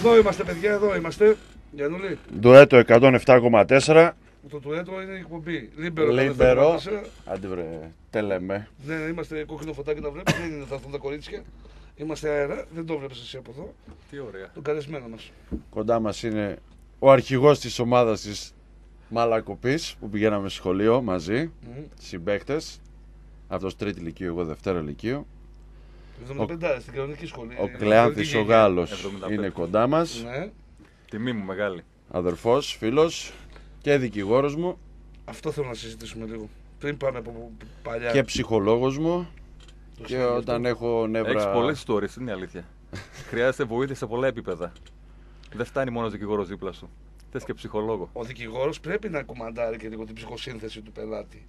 Εδώ είμαστε, παιδιά, εδώ είμαστε. Γιαννούλη, Ντουέτο 107,4. το Ντουέτο είναι η εκπομπή. Λίμπερο. Λίμπερο. 104. Άντε βρε, τελεμέ. Ναι, ναι, είμαστε κόκκινο φωτάκι να βλέπεις. δεν είναι θα έρθουν τα κορίτσια. Είμαστε αέρα, δεν το βλέπεις εσύ από εδώ. Τι ωραία. Τον καλεσμένο μας. Κοντά μας είναι ο αρχηγός της ομάδας της Μαλακοπής που πηγαίναμε σχολείο μαζί, συμπαίκτες. Αυτός τρίτη λυκείο, εγώ δευτέρα λυκείο. 75 στην κανονική σχολή. Ο ε, Κλεάνθης ο κανονική Γάλλος 75. είναι κοντά μας. γενιά. Ναι, Τιμή μου μεγάλη. Αδερφός, φίλος και δικηγόρος μου αυτό θέλω να συζητήσουμε λίγο. Πριν πάμε από παλιά. και ψυχολόγος μου. το Και σημείο όταν αυτό. έχω Έχεις νεύρα... πολλές ιστορίες, είναι η αλήθεια. Χρειάζεται βοήθεια σε πολλά επίπεδα. Δεν φτάνει μόνος δικηγόρος δίπλα σου. Θες και ψυχολόγο. Ο δικηγόρος πρέπει να κουμαντάρει και λίγο την ψυχοσύνθεση του πελάτη.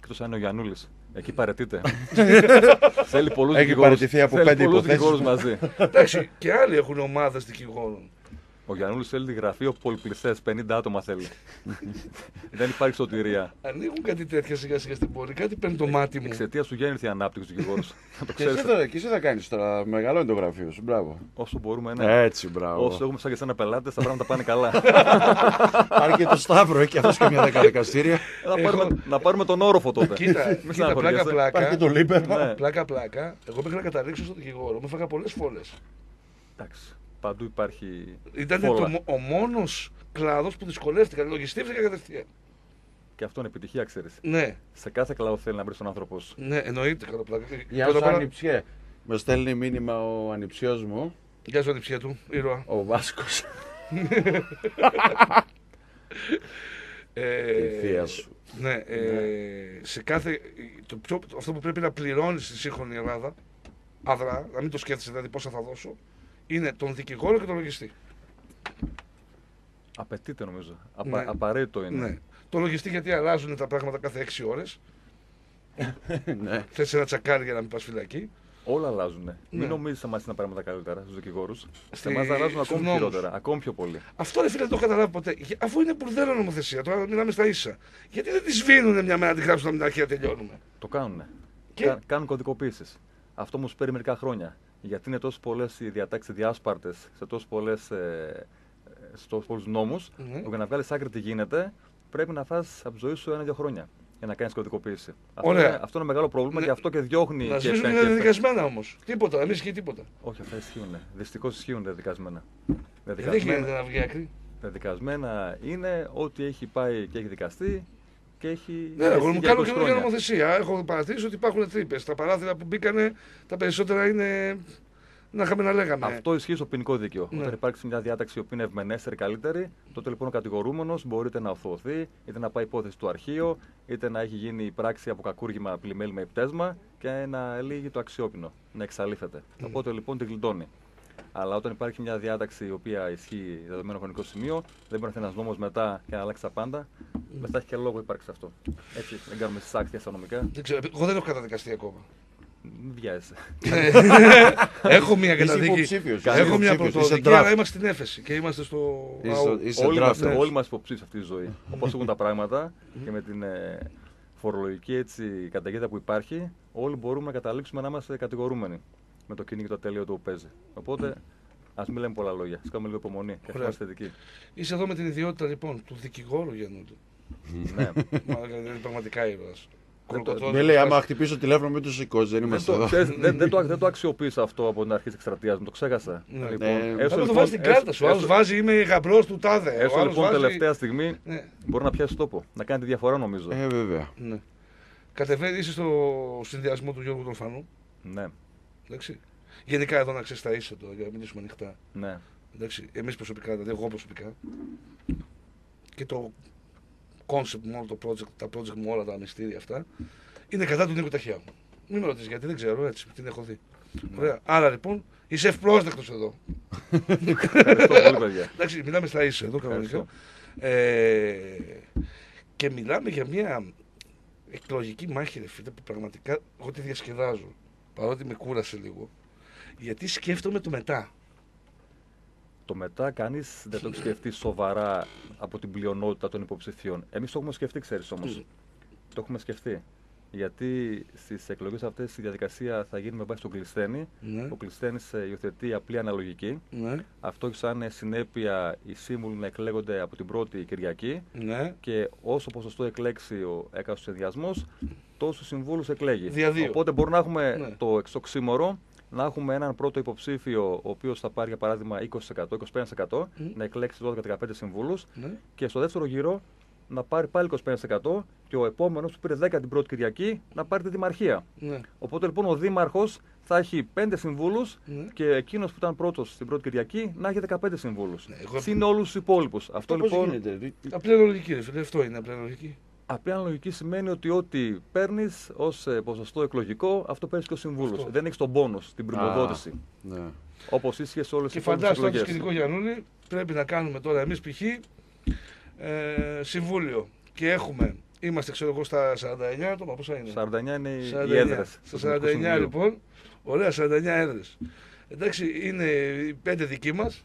Εκτός αν είναι ο Γιανούλη. Εκεί παρετείται. Θέλει πολλούς Έχει δικηγόρους. παραιτηθεί από πέντε υποθέσεις. δικηγόρους μαζί. Εντάξει, και άλλοι έχουν ομάδες δικηγόρων. Ο Γιανούλης θέλει τη γραφείο πολυπλησέ. 50 άτομα θέλει. Δεν υπάρχει σωτηρία. Ανοίγουν κάτι τέτοια σιγά σιγά στην πόλη. Κάτι παίρνει το μάτι μου. Εξαιτίας του γέννηθη η ανάπτυξη του δικηγόρου. Να το Και εσύ, ξέρετε. θα, και εσύ θα κάνεις τώρα, μεγαλώνει το γραφείο σου, μπράβο. Όσο μπορούμε, ναι. Έτσι, μπράβο. Όσο έχουμε σαν και σαν πελάτες, τα πράγματα πάνε καλά. Πάρει και το Σταύρο, έχει αυτός και μια δεκαδικαστήρια. να, πάρουμε, να πάρουμε τον όροφο τότε. Κοίτα, Μην κοίτα πλάκα στεναχωριέσαι. Υπάρχει πλάκα. και το Λίμπερο. Ναι. Πλάκα πλάκα. Εγώ μέχρι να καταλήξω στον δικηγόρο με φάγα πολλές φόλε. Εντάξει. Παντού υπάρχει. Ήταν φόλα. το, μο- ο μόνος κλάδος που δυσκολεύτηκα. Λογιστεύτηκα κατευθείαν. Και αυτό είναι επιτυχία, ξέρεις. Ναι, Σε κάθε κλάδο θέλει να βρεις τον άνθρωπό σου. ναι, εννοείται κατά πλάκα. Γεια Πρώτα σου, απ' όλα- Ανιψιέ. Με στέλνει μήνυμα ο ανιψιός μου, Γεια σου, ανιψιά του, ήρωα. ο Βάσκος. Ε, Η θεία σου. Ναι, ε, σε κάθε. Το πιο, αυτό που πρέπει να πληρώνεις στη σύγχρονη Ελλάδα, αδρά, να μην το σκέφτεσαι δηλαδή πόσα θα δώσω, είναι τον δικηγόρο και τον λογιστή. Απαιτείται νομίζω. Απα... Ναι. Απαραίτητο είναι. Ναι. Το λογιστή γιατί αλλάζουν τα πράγματα κάθε 6 ώρες. ναι. Θες ένα τσακάρι για να μην πας φυλακή. Όλα αλλάζουν. Ναι. Μην νομίζεις ότι είναι τα πράγματα καλύτερα στους δικηγόρους. Σε Στη- εμάς αλλάζουν στους ακόμη νόμους. χειρότερα. Ακόμη πιο πολύ. Αυτό ρε φίλε δεν το έχω καταλάβει ποτέ. Για- Αφού είναι μπουρδέλο νομοθεσία, τώρα μιλάμε στα ίσα. Γιατί δεν τη σβήνουν μια μέρα να την γράψουν από την αρχή να τελειώνουμε. Το κάνουν. Και- κάνουν κωδικοποίησεις. Αυτό μου παίρνει μερικά χρόνια. Γιατί είναι τόσο πολλές οι διατάξεις διάσπαρτες σε τόσο πολλές. Ε, σε τόσου πολλούς νόμους, Ναι. που για να βγάλεις άκρη τι γίνεται, πρέπει να φας από τη ζωή σου ένα-δύο χρόνια για να κάνεις κωδικοποίηση. Αυτό Ωραία. είναι, αυτό είναι μεγάλο πρόβλημα Ναι. και αυτό και διώχνει. Να και σβήσουν πέντε είναι και δικασμένα όμως. Τίποτα, να μην ισχύει τίποτα. Όχι, αυτά ισχύουν. Δυστυχώς ισχύουν τα δικασμένα. Τα Δεν δικασμένα, γίνεται να βγει άκρη. τα δικασμένα είναι ότι έχει πάει και έχει δικαστεί και έχει. Ναι, εγώ μου για κάνω 20 καινούργια χρόνια. νομοθεσία. Έχω παρατηρήσει ότι υπάρχουν τρύπες. Τα παράθυρα που μπήκανε, τα περισσότερα είναι. Να είχαμε να λέγαμε. Αυτό ισχύει στο ποινικό δίκαιο. Ναι. Όταν υπάρξει μια διάταξη που είναι ευμενέστερη καλύτερη, τότε λοιπόν ο κατηγορούμενος μπορείτε να οθωθεί, είτε να πάει υπόθεση του αρχείο, είτε να έχει γίνει η πράξη από κακούργημα πλημέλη με υπτέσμα και να λύγει το αξιόπινο, να εξαλείφεται. Οπότε λοιπόν την γλιτώνει. Αλλά όταν υπάρχει μια διάταξη η οποία ισχύει δεδομένο χρονικό σημείο, δεν μπορεί να έρθει ένας νόμος μετά και να αλλάξει τα πάντα. Δεν θα έχει και λόγο ύπαρξη αυτό. Έτσι, δεν κάνουμε συσάξια αστυνομικά. Δεν ξέρω, εγώ δεν έχω καταδικαστεί ακόμα. Μην βιάζεσαι. έχω μια Είσαι καταδίκη. υποψήφιος, Έχω είσαι μια υποψήφιος, είσαι πρωτοδική, draft. αλλά είμαστε στην έφεση και είμαστε στο. Είσαι- ΑΟ. είσαι όλοι, draft. είμαστε, ναι. όλοι είμαστε υποψήφοι σε αυτή τη ζωή. Όπως έχουν τα πράγματα και με την ε, φορολογική έτσι, καταιγίδα που υπάρχει, όλοι μπορούμε να καταλήξουμε να είμαστε κατηγορούμενοι με το κυνήγι το ατέλειο του που παίζει. Οπότε ας μην λέμε πολλά λόγια. Α κάνουμε λίγο υπομονή και Ωραία. είμαστε θετικοί. Είσαι εδώ με την ιδιότητα λοιπόν του δικηγόρου Γιάννου. ναι. Μα είναι πραγματικά ήρωα. Δεν το- Με λέει, άμα χτυπήσω τηλέφωνο μην το σηκώσει, δεν δεν, είμαστε το, εδώ. ξέρεις, δεν, δεν, το, δεν το αξιοποίησα αυτό από την αρχή της εκστρατείας μου. Το ξέχασα. Ναι. Λοιπόν, Ναι. έστω Άμα το λοιπόν- βάζεις στην κάρτα έστω- σου. Ο άλλος έστω- βάζει είμαι γαμπρός του τάδε. Ο Έστω άλλος λοιπόν βάζει- τελευταία στιγμή Ναι, μπορεί να πιάσει τόπο. Να κάνει τη διαφορά νομίζω. Ε, βέβαια. ναι. Κατεβαίνει, είσαι στο συνδυασμό του Γιώργου Τροφανού. Ναι, Εντάξει. Γενικά εδώ να ξέρεις τα είσαι τώρα για να μιλήσουμε ανοιχτά. ναι. Εντάξει, εμείς προσωπικά, δηλαδή εγώ προσωπικά. Και το concept μου, όλο το project, τα project μου, όλα τα μυστήρια αυτά, είναι κατά του Νίκο Ταχιάου. Μην με ρωτήσεις γιατί, δεν ξέρω, έτσι, την έχω δει. Ωραία. Άρα λοιπόν, είσαι ευπρόσδεκτος εδώ. Ευχαριστώ πολύ, παιδιά. Εντάξει, μιλάμε στα ίσα εδώ κανονικά. Ευχαριστώ. Ε, και μιλάμε για μια εκλογική μάχη, ρε φίλε, που πραγματικά εγώ τη διασκεδάζω. Παρότι με κούρασε λίγο. Γιατί σκέφτομαι το μετά. Το μετά κανείς δεν το έχει σκεφτεί σοβαρά από την πλειονότητα των υποψηφίων. Εμείς το έχουμε σκεφτεί, ξέρεις όμως. Το έχουμε σκεφτεί. Γιατί στις εκλογές αυτές η διαδικασία θα γίνει με βάση τον Κλεισθένη. Ναι. Ο Κλεισθένη υιοθετεί απλή αναλογική. Ναι. Αυτό έχει σαν συνέπεια οι σύμβουλοι να εκλέγονται από την πρώτη Κυριακή. Ναι. Και όσο ποσοστό εκλέξει ο έκαστος συνδυασμός, τόσο συμβούλους εκλέγει. Δια δύο. Οπότε μπορεί να έχουμε Ναι. το εξοξύμορο, να έχουμε έναν πρώτο υποψήφιο, ο οποίος θα πάρει για παράδειγμα 20%, 25%, να εκλέξει 12-15 συμβούλους Ναι. και στο δεύτερο γύρο να πάρει πάλι 25% και ο επόμενος που πήρε 10 την πρώτη Κυριακή να πάρει τη Δημαρχία. Ναι. Οπότε λοιπόν ο Δήμαρχος θα έχει 5 συμβούλους Ναι. και εκείνος που ήταν πρώτος στην πρώτη Κυριακή να έχει 15 συμβούλους. Ναι, εγώ- Συν όλους τους υπόλοιπους. Αυτό Πώς λοιπόν. γίνεται, δι- Απλή λογική, ρε φίλε. Αυτό είναι απλή λογική. Απλή αναλογική σημαίνει ότι ό,τι παίρνεις ως ποσοστό εκλογικό, αυτό παίρνεις και ως συμβούλους. Αυτό. Δεν έχεις τον πόνου, την πρημοδότηση. Ναι. Όπως ίσχυε σε όλες τις Και υπόλοιπε φαντάζομαι ότι εκλογές. σκηνικό Γιαννούλη πρέπει να κάνουμε τώρα εμείς π.χ. Ε, συμβούλιο. Και έχουμε, είμαστε ξέρω εγώ στα 49 άτομα, πόσα είναι; 49 είναι οι 49. έδρες. Στα 49 λοιπόν, ωραία, 49 έδρες. Εντάξει, είναι οι πέντε δικοί μας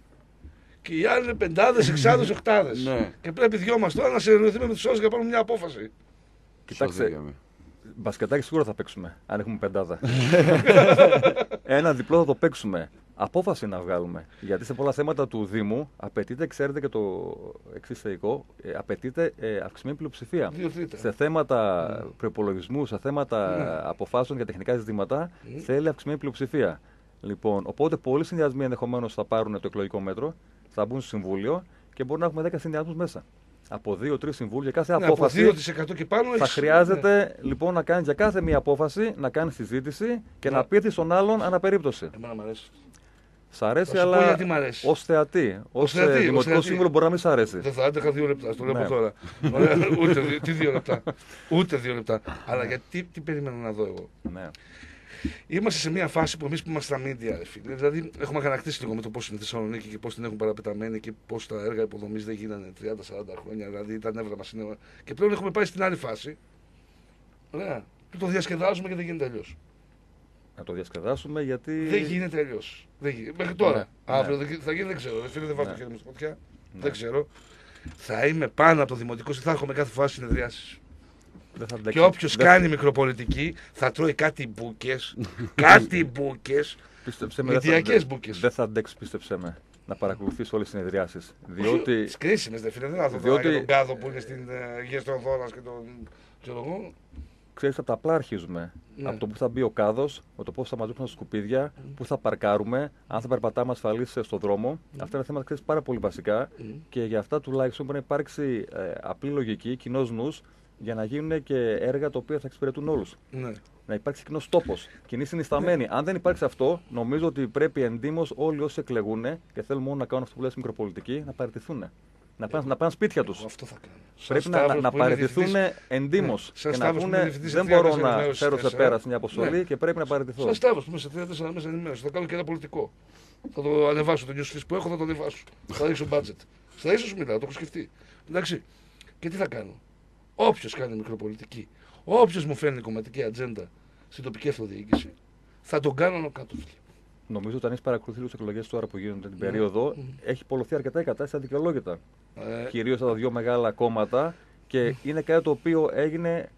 και οι άλλοι είναι πεντάδες, εξάδες, οχτάδε. Ναι. Και πρέπει δυο μας τώρα να συνεννοηθούμε με τους άλλους για να πάρουμε μια απόφαση. Κοιτάξτε, Σωθήκαμε. μπασκετάκι σίγουρα θα παίξουμε, αν έχουμε πεντάδα. Ένα διπλό θα το παίξουμε. Απόφαση να βγάλουμε. Γιατί σε πολλά θέματα του Δήμου απαιτείται, ξέρετε και το εξής θεϊκό, ε, απαιτείται ε, αυξημένη πλειοψηφία. Δύο τρίτα. Σε θέματα προπολογισμού, σε θέματα Ναι. αποφάσεων για τεχνικά ζητήματα, θέλει αυξημένη πλειοψηφία. Λοιπόν, οπότε πολλοί συνδυασμοί ενδεχομένως θα πάρουν το εκλογικό μέτρο, θα μπουν στο Συμβούλιο και μπορεί να έχουμε 10 συνδυασμούς μέσα. Από 2-3 συμβούλια για κάθε Ναι, από απόφαση. 2% και πάνω Θα έχεις- χρειάζεται λοιπόν να κάνει για κάθε μία απόφαση να κάνει συζήτηση και Ναι. να πείθεις στον άλλον αναπερίπτωση. Ναι. Εμένα μου αρέσει. Σ' αρέσει, Θα σου πω αλλά γιατί μ' αρέσει. ως θεατή, ως θεατή, ως δημοτικό θεατή. σύμβουλο μπορεί να μην σ' αρέσει. Δεν θα άντεχα δύο λεπτά, το λέω Ναι. από τώρα. Ωραία, ούτε, δυο- τι δύο λεπτά. Ούτε δύο λεπτά. Αλλά γιατί τι περιμένω να δω εγώ. Ναι. Είμαστε σε μια φάση που εμείς που είμαστε στα media, ρε φίλε. Δηλαδή, έχουμε αγανακτήσει λίγο με το πώς είναι η Θεσσαλονίκη και πώς την έχουν παραπεταμένη και πώς τα έργα υποδομής δεν γίνανε 30-40 χρόνια. Δηλαδή, τα νεύρα μας είναι. Και πλέον έχουμε πάει στην άλλη φάση. Ωραία. Που το διασκεδάζουμε και δεν γίνεται αλλιώς. Να το διασκεδάσουμε γιατί. Δεν γίνεται αλλιώς. Μέχρι τώρα. Ναι, Αύριο ναι. δεν θα γίνει, δεν ξέρω. Ρε φίλε, δεν βάζω Ναι. το χέρι μου στη φωτιά. Ναι. Δεν ξέρω. Θα είμαι πάνω από το δημοτικό θα έχουμε κάθε φάση συνεδριάσεις. Δεν θα Και αντέξει. όποιος Δεν- κάνει μικροπολιτική θα τρώει κάτι μπουκε. κάτι μπουκε. Πίστεψέ με, δεν θα- Μηδιακές δεν- μπουκες. Δεν θα αντέξει, πίστεψέ με, να παρακολουθείς όλες τις συνεδριάσεις. Διότι Τις κρίσιμες, δεν φίλε. Δεν θα δω Διότι- τώρα για τον κάδο που είναι στην uh, Γεστροδόρα και τον. ξέρω εγώ. ξέρεις, από τα απλά αρχίζουμε. Ναι. Από το που θα μπει ο κάδος, με το πώς θα μαζέψουμε τα σκουπίδια, πού θα παρκάρουμε, αν θα περπατάμε ασφαλείς στον δρόμο. Αυτά είναι θέματα ξέρεις, πάρα πολύ βασικά και για αυτά τουλάχιστον πρέπει να υπάρξει ε, απλή λογική, κοινός νους, για να γίνουν και έργα τα οποία θα εξυπηρετούν όλους. Ναι. Να υπάρξει κοινός τόπος, κοινή συνισταμένη. Αν δεν υπάρξει αυτό, νομίζω ότι πρέπει εντύμως όλοι όσοι εκλεγούν και θέλουν μόνο να κάνουν αυτό που λέει μικροπολιτική να παραιτηθούν. Να πάνε, να πάνε σπίτια τους. Εγώ αυτό θα κάνω. Πρέπει Σαν να, να, Σταύρος να που είναι παραιτηθούν διευθυντής- εντύμως Ναι, σαν και να Σταύρος που είναι πούνε διευθυντής σε δεν τρία μπορώ τέσσερα να ενημέρωσης φέρω σε τέσσερα. πέρας μια αποστολή Ναι. και πρέπει να παραιτηθώ. Σαν Σταύρος που είμαι σε 3-4 μέσα ενημέρωσης. Θα κάνω και ένα πολιτικό. Θα το ανεβάσω το newsfeed που έχω, θα το ανεβάσω. θα ρίξω budget. Στα ίσω σου μιλάω, το έχω σκεφτεί. Εντάξει. Και τι θα κάνω; Όποιος κάνει μικροπολιτική, όποιος μου φέρνει κομματική ατζέντα στην τοπική αυτοδιοίκηση, θα τον κάνω να κάτω. φίλε. Νομίζω ότι αν έχεις παρακολουθεί τις εκλογές τώρα που γίνονται την Ναι. περίοδο, έχει πολλωθεί αρκετά η κατάσταση αδικαιολόγητα. Ε, Κυρίως στα δύο μεγάλα κόμματα και είναι κάτι το οποίο έγινε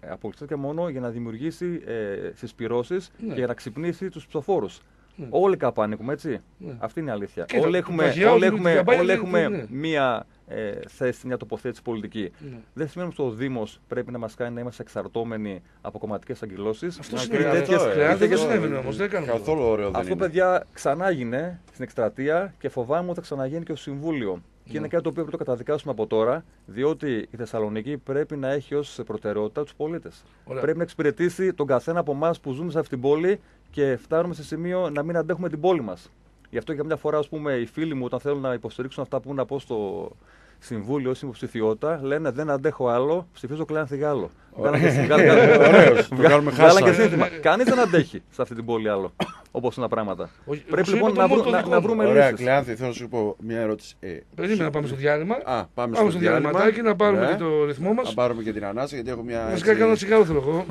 ε, αποκλειστικά και μόνο για να δημιουργήσει ε, συσπυρώσει Ναι. και για να ξυπνήσει τους ψηφοφόρους. Ναι. Όλοι κάπου ανήκουμε, έτσι. Ναι. Αυτή είναι η αλήθεια. Και όλοι τα- έχουμε, τα Αγιάου όλοι δίνουν έχουμε, την καμπάνια, όλοι δεν- έχουμε ναι. μία ε, θέση, μια τοποθέτηση πολιτική. ναι. Δεν σημαίνει ότι ο Δήμος πρέπει να μας κάνει να είμαστε εξαρτώμενοι από κομματικές αγκυλώσει. Αυτό Να συνέβη. και τέτοιες- αυτό, ε, χρειάζεται, είτε δεν και- συνέβαινε όμως. Δεν έκανα. Καθόλου ωραίο δεν Αυτό, είναι. παιδιά, ξανά έγινε στην εκστρατεία και φοβάμαι ότι θα ξαναγίνει και στο Συμβούλιο. Και Ναι. είναι κάτι το οποίο πρέπει να το καταδικάσουμε από τώρα, διότι η Θεσσαλονίκη πρέπει να έχει ως προτεραιότητα τους πολίτες. Ωραία. Πρέπει να εξυπηρετήσει τον καθένα από εμάς που ζούμε σε αυτή την πόλη και φτάνουμε σε σημείο να μην αντέχουμε την πόλη μας. Γι' αυτό και μια φορά, ας πούμε, οι φίλοι μου, όταν θέλουν να υποστηρίξουν αυτά που να πω στο Συμβούλιο ως υποψηφιότητα, λένε Δεν αντέχω άλλο, ψηφίζω κλάνθη Γάλλο. Βγάλαν και- βγάλαν- Ωραίος, το κάνουμε Βγάλαν και hashtag. σύνθημα. Κανείς δεν αντέχει σε αυτή την πόλη άλλο. Όπως είναι τα πράγματα. Όχι, Πρέπει εγώ λοιπόν σου είπα να, το βρου- μόνο να, το να δικό μου. βρούμε Ωραία, λύσεις. Κλεάνθη, θέλω να σου πω μια ερώτηση. Ε, Περίμενα να πάμε στο διάλειμμα. Α, πάμε, Πάμε στο, στο διάλειμμα. διαλυματάκι να πάρουμε Ναι. και το ρυθμό μας. Να πάρουμε και την ανάσα γιατί έχω μια. Βασικά κάνω έτσι, τσιγάρο θέλω εγώ.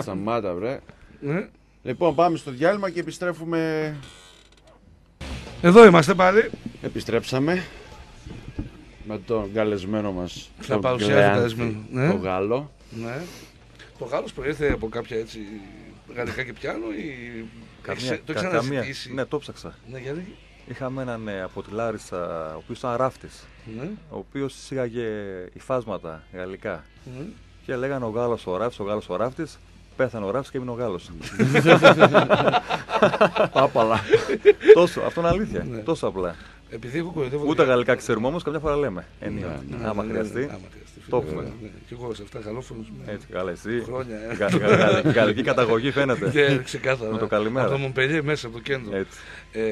Σταμάτα, βρε. Ναι. Λοιπόν, πάμε στο διάλειμμα και επιστρέφουμε. Εδώ είμαστε πάλι. Επιστρέψαμε με τον καλεσμένο μας Θα τον παρουσιάζει Κλεάνθη, τον καλεσμένο, ναι. τον Γάλλο. Ναι. Το Γάλλος προήρθε από κάποια έτσι γαλλικά και πιάνο ή Καμία, έχεις- το κα- έχεις καμία. αναζητήσει. Ναι, το ψάξα. Ναι, γιατί; Είχαμε έναν ε, από τη Λάρισα, ο οποίος ήταν ράφτης, Ναι, ο οποίος εισήγαγε υφάσματα γαλλικά. ναι. Και λέγανε ο Γάλλος ο ράφτης, ο Γάλλος ο ράφτης. Πέθανε ο ράφτης και έμεινε ο Γάλλος. Πάπαλα. τόσο, αυτό είναι αλήθεια. Ναι. Τόσο απλά. Επειδή εγώ κοροϊδεύω. Ούτε γαλλικά ξέρουμε όμως, καμιά φορά λέμε. Ενίο. Ναι, Ναι, Άμα ναι, ναι, χρειαστεί. ναι, άμα χρειαστεί, το φίλε, έχουμε. ναι, ναι. Και εγώ σε αυτά γαλλόφωνος είμαι. Έτσι, καλά, εσύ. Χρόνια, ε. Γα- γα- γα- Γαλλική καταγωγή φαίνεται. Ναι, ξεκάθαρα. Με το καλημέρα. Από το Μομπελιέ μέσα από το κέντρο. Έτσι. Ε,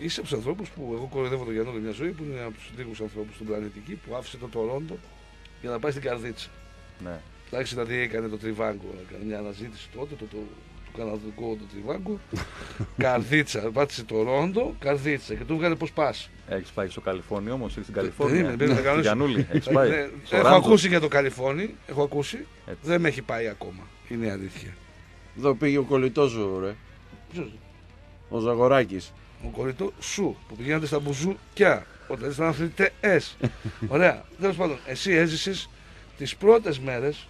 είσαι από τους ανθρώπους που εγώ κοροϊδεύω τον Γιάννη μια ζωή που είναι από τους λίγους ανθρώπους στην πλανητική που άφησε το Τορόντο για να πάει στην Καρδίτσα. Ναι. Εντάξει, δηλαδή έκανε το τριβάγκο, έκανε μια αναζήτηση τότε, το, το, του καναδικού του τριβάγκου. καρδίτσα, πάτησε το Ρόντο, καρδίτσα και του βγάλε πώς πας. Έχεις πάει στο Καλιφόρνιο όμως, ή στην περίμενε, Καλιφόρνια. περίμενε, Στην κανονίσω. Γιανούλη, έχεις πάει. Ναι, Στο έχω Ράντζο. ακούσει για το Καλιφώνι, έχω ακούσει. Έτσι. Δεν με έχει πάει ακόμα. Είναι η αλήθεια. Εδώ πήγε ο κολλητός σου, ρε. Ποιος; Ο Ζαγοράκης. Ο κοριτό σου που πηγαίνατε στα μπουζούκια όταν ήσταν αθλητές. Ωραία. Τέλος πάντων, εσύ έζησες τις πρώτες μέρες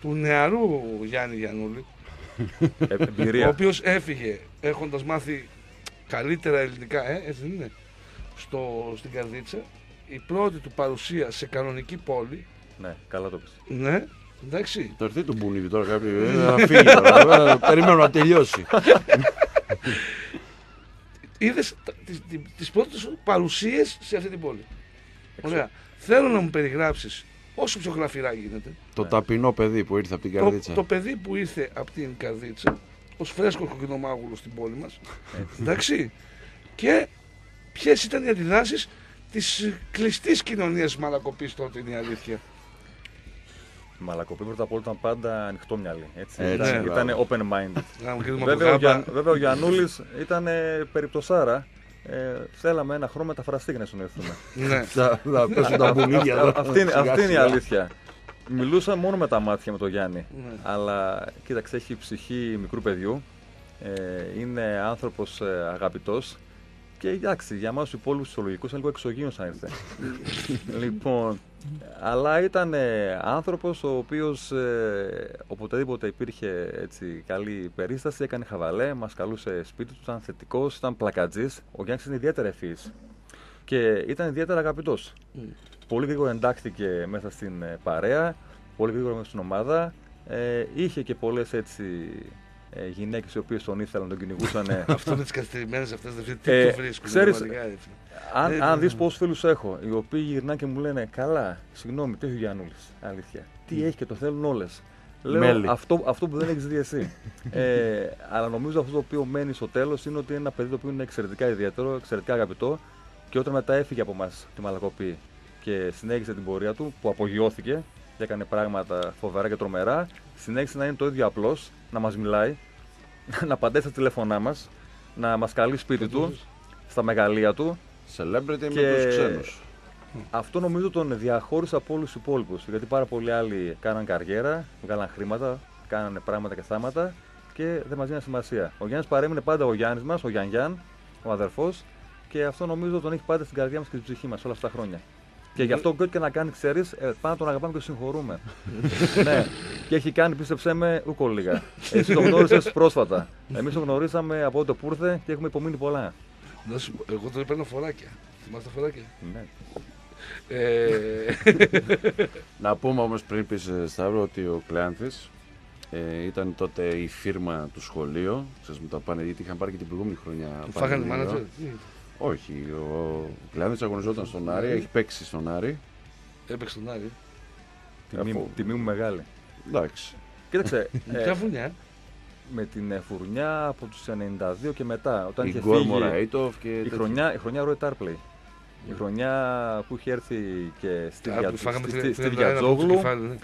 του νεαρού Γιάννη Γιαννούλη, Ε, ο Εμπειρία. οποίος έφυγε έχοντας μάθει καλύτερα ελληνικά, ε, έτσι δεν είναι, στο, στην Καρδίτσα. Η πρώτη του παρουσία σε κανονική πόλη. Ναι, καλά το πεις. Ναι, εντάξει. Το έρθει του μπουνίδι τώρα κάποιο. ε, Να φύγει τώρα. ε, Περιμένω να τελειώσει. Είδες τις πρώτες σου παρουσίες σε αυτή την πόλη. Ωραία. Θέλω να μου περιγράψεις όσο πιο γλαφυρά γίνεται Το ταπεινό παιδί που ήρθε από την το, καρδίτσα. το παιδί που ήρθε από την Καρδίτσα ως φρέσκο κοκκινομάγουλο στην πόλη μας εντάξει και ποιες ήταν οι αντιδράσεις της κλειστής κοινωνίας μαλακοπής τότε είναι η αλήθεια Η Μαλακοπή πρώτα απ' όλα ήταν πάντα ανοιχτό μυαλί. Έτσι. Έτσι, ήταν, ναι. ήταν open minded. Να μου κύριε βέβαια, ο Μαπουδάμπα, Για, βέβαια ο Γιαννούλη ήταν ε, περιπτωσάρα. Ε, θέλαμε ένα χρόνο μεταφραστή για να συνοηθούμε. ναι. Θα θα πέσουν τα μπουνίδια εδώ. αυτή, είναι, Σιγά, αυτή είναι η σιγά. αλήθεια. Μιλούσα μόνο με τα μάτια με τον Γιάννη. Ναι. Αλλά κοίταξε, έχει ψυχή μικρού παιδιού. Ε, είναι άνθρωπος ε, αγαπητός. Και εντάξει, για εμά τους υπόλοιπους φυσιολογικού είναι λίγο εξωγήινος αν ήρθε. λοιπόν, αλλά ήταν ε, άνθρωπος ο οποίος ε, οποτεδήποτε υπήρχε έτσι, καλή περίσταση έκανε χαβαλέ, μας καλούσε σπίτι του, ήταν θετικός, ήταν πλακατζής. Ο Γιάννης είναι ιδιαίτερα ευφυής και ήταν ιδιαίτερα αγαπητός. Πολύ γρήγορα εντάχθηκε μέσα στην ε, παρέα, πολύ γρήγορα μέσα στην ομάδα. Ε, είχε και πολλές έτσι ε, γυναίκες οι οποίες τον ήθελαν, τον κυνηγούσαν. αυτό με τις καθυστερημένες αυτές δεν τι Ε, το βρίσκουν ξέρεις, πραγματικά, έτσι. αν Ε, αν ναι. δεις πόσους φίλους έχω, οι οποίοι γυρνάνε και μου λένε Καλά, συγγνώμη, τι έχει ο Γιάννουλης. Αλήθεια. Τι έχει και το θέλουν όλες. Λέω Μέλι. αυτό, αυτό που δεν έχεις δει εσύ. ε, αλλά νομίζω αυτό το οποίο μένει στο τέλος είναι ότι είναι ένα παιδί το οποίο είναι εξαιρετικά ιδιαίτερο, εξαιρετικά αγαπητό και όταν μετά έφυγε από εμά τη Μαλακοπή και συνέχισε την πορεία του, που απογειώθηκε και έκανε πράγματα φοβερά και τρομερά, συνέχισε να είναι το ίδιο απλός, να μας μιλάει, να απαντάει στα τηλέφωνά μας, να μας καλεί σπίτι του, στα μεγαλεία του Celebrity με Και- τους ξένους. αυτό νομίζω τον διαχώρισε από όλους τους υπόλοιπους. Γιατί πάρα πολλοί άλλοι κάναν καριέρα, βγάλαν χρήματα, κάνανε πράγματα και θάματα και δεν μας δίναν σημασία. Ο Γιάννης παρέμεινε πάντα ο Γιάννης μας, ο Γιάν Γιάν, ο αδερφός, και αυτό νομίζω τον έχει πάντα στην καρδιά μας και στην ψυχή μας όλα αυτά τα χρόνια. Και γι' αυτό ό,τι και να κάνει, ξέρεις, ε, πάνω τον αγαπάμε και τον συγχωρούμε. ναι, και έχει κάνει, πίστεψέ με, ούκο λίγα. Εσύ τον γνώρισες πρόσφατα. Εμείς τον γνωρίσαμε από τότε που ήρθε και έχουμε υπομείνει πολλά. Να σου πω, εγώ τώρα παίρνω φοράκια θυμάστε τα φοράκια; Ναι. ε, Να πούμε όμως πριν πεις ε, Σταύρο ότι ο Κλεάνθης ε, ήταν τότε η φίρμα του σχολείου. Ξέρεις μου τα πάνε γιατί είχαν πάρει και την προηγούμενη χρονιά. του φάγανε πανελλήνιο. Μάνατζερ Όχι, ο Κλεάνθης αγωνιζόταν στον Άρη, έχει παίξει στον Άρη. έπαιξε τον Άρη Τιμή, μου- Αφού- τιμή μου μεγάλη. Εντάξει. Κοίταξε, ε, ποια βουνιά με την ε, φουρνιά από τους 92 και μετά, όταν Η είχε Γκόρ φύγει Μωραΐτοφ και η τέτοια. χρονιά, η χρονιά Roy Tarpley. Η χρονιά που είχε έρθει και στη, Α, Δια- που φάγαμε στη, τρι- στη, 31 από το Διατζόγλου κεφάλι, ναι.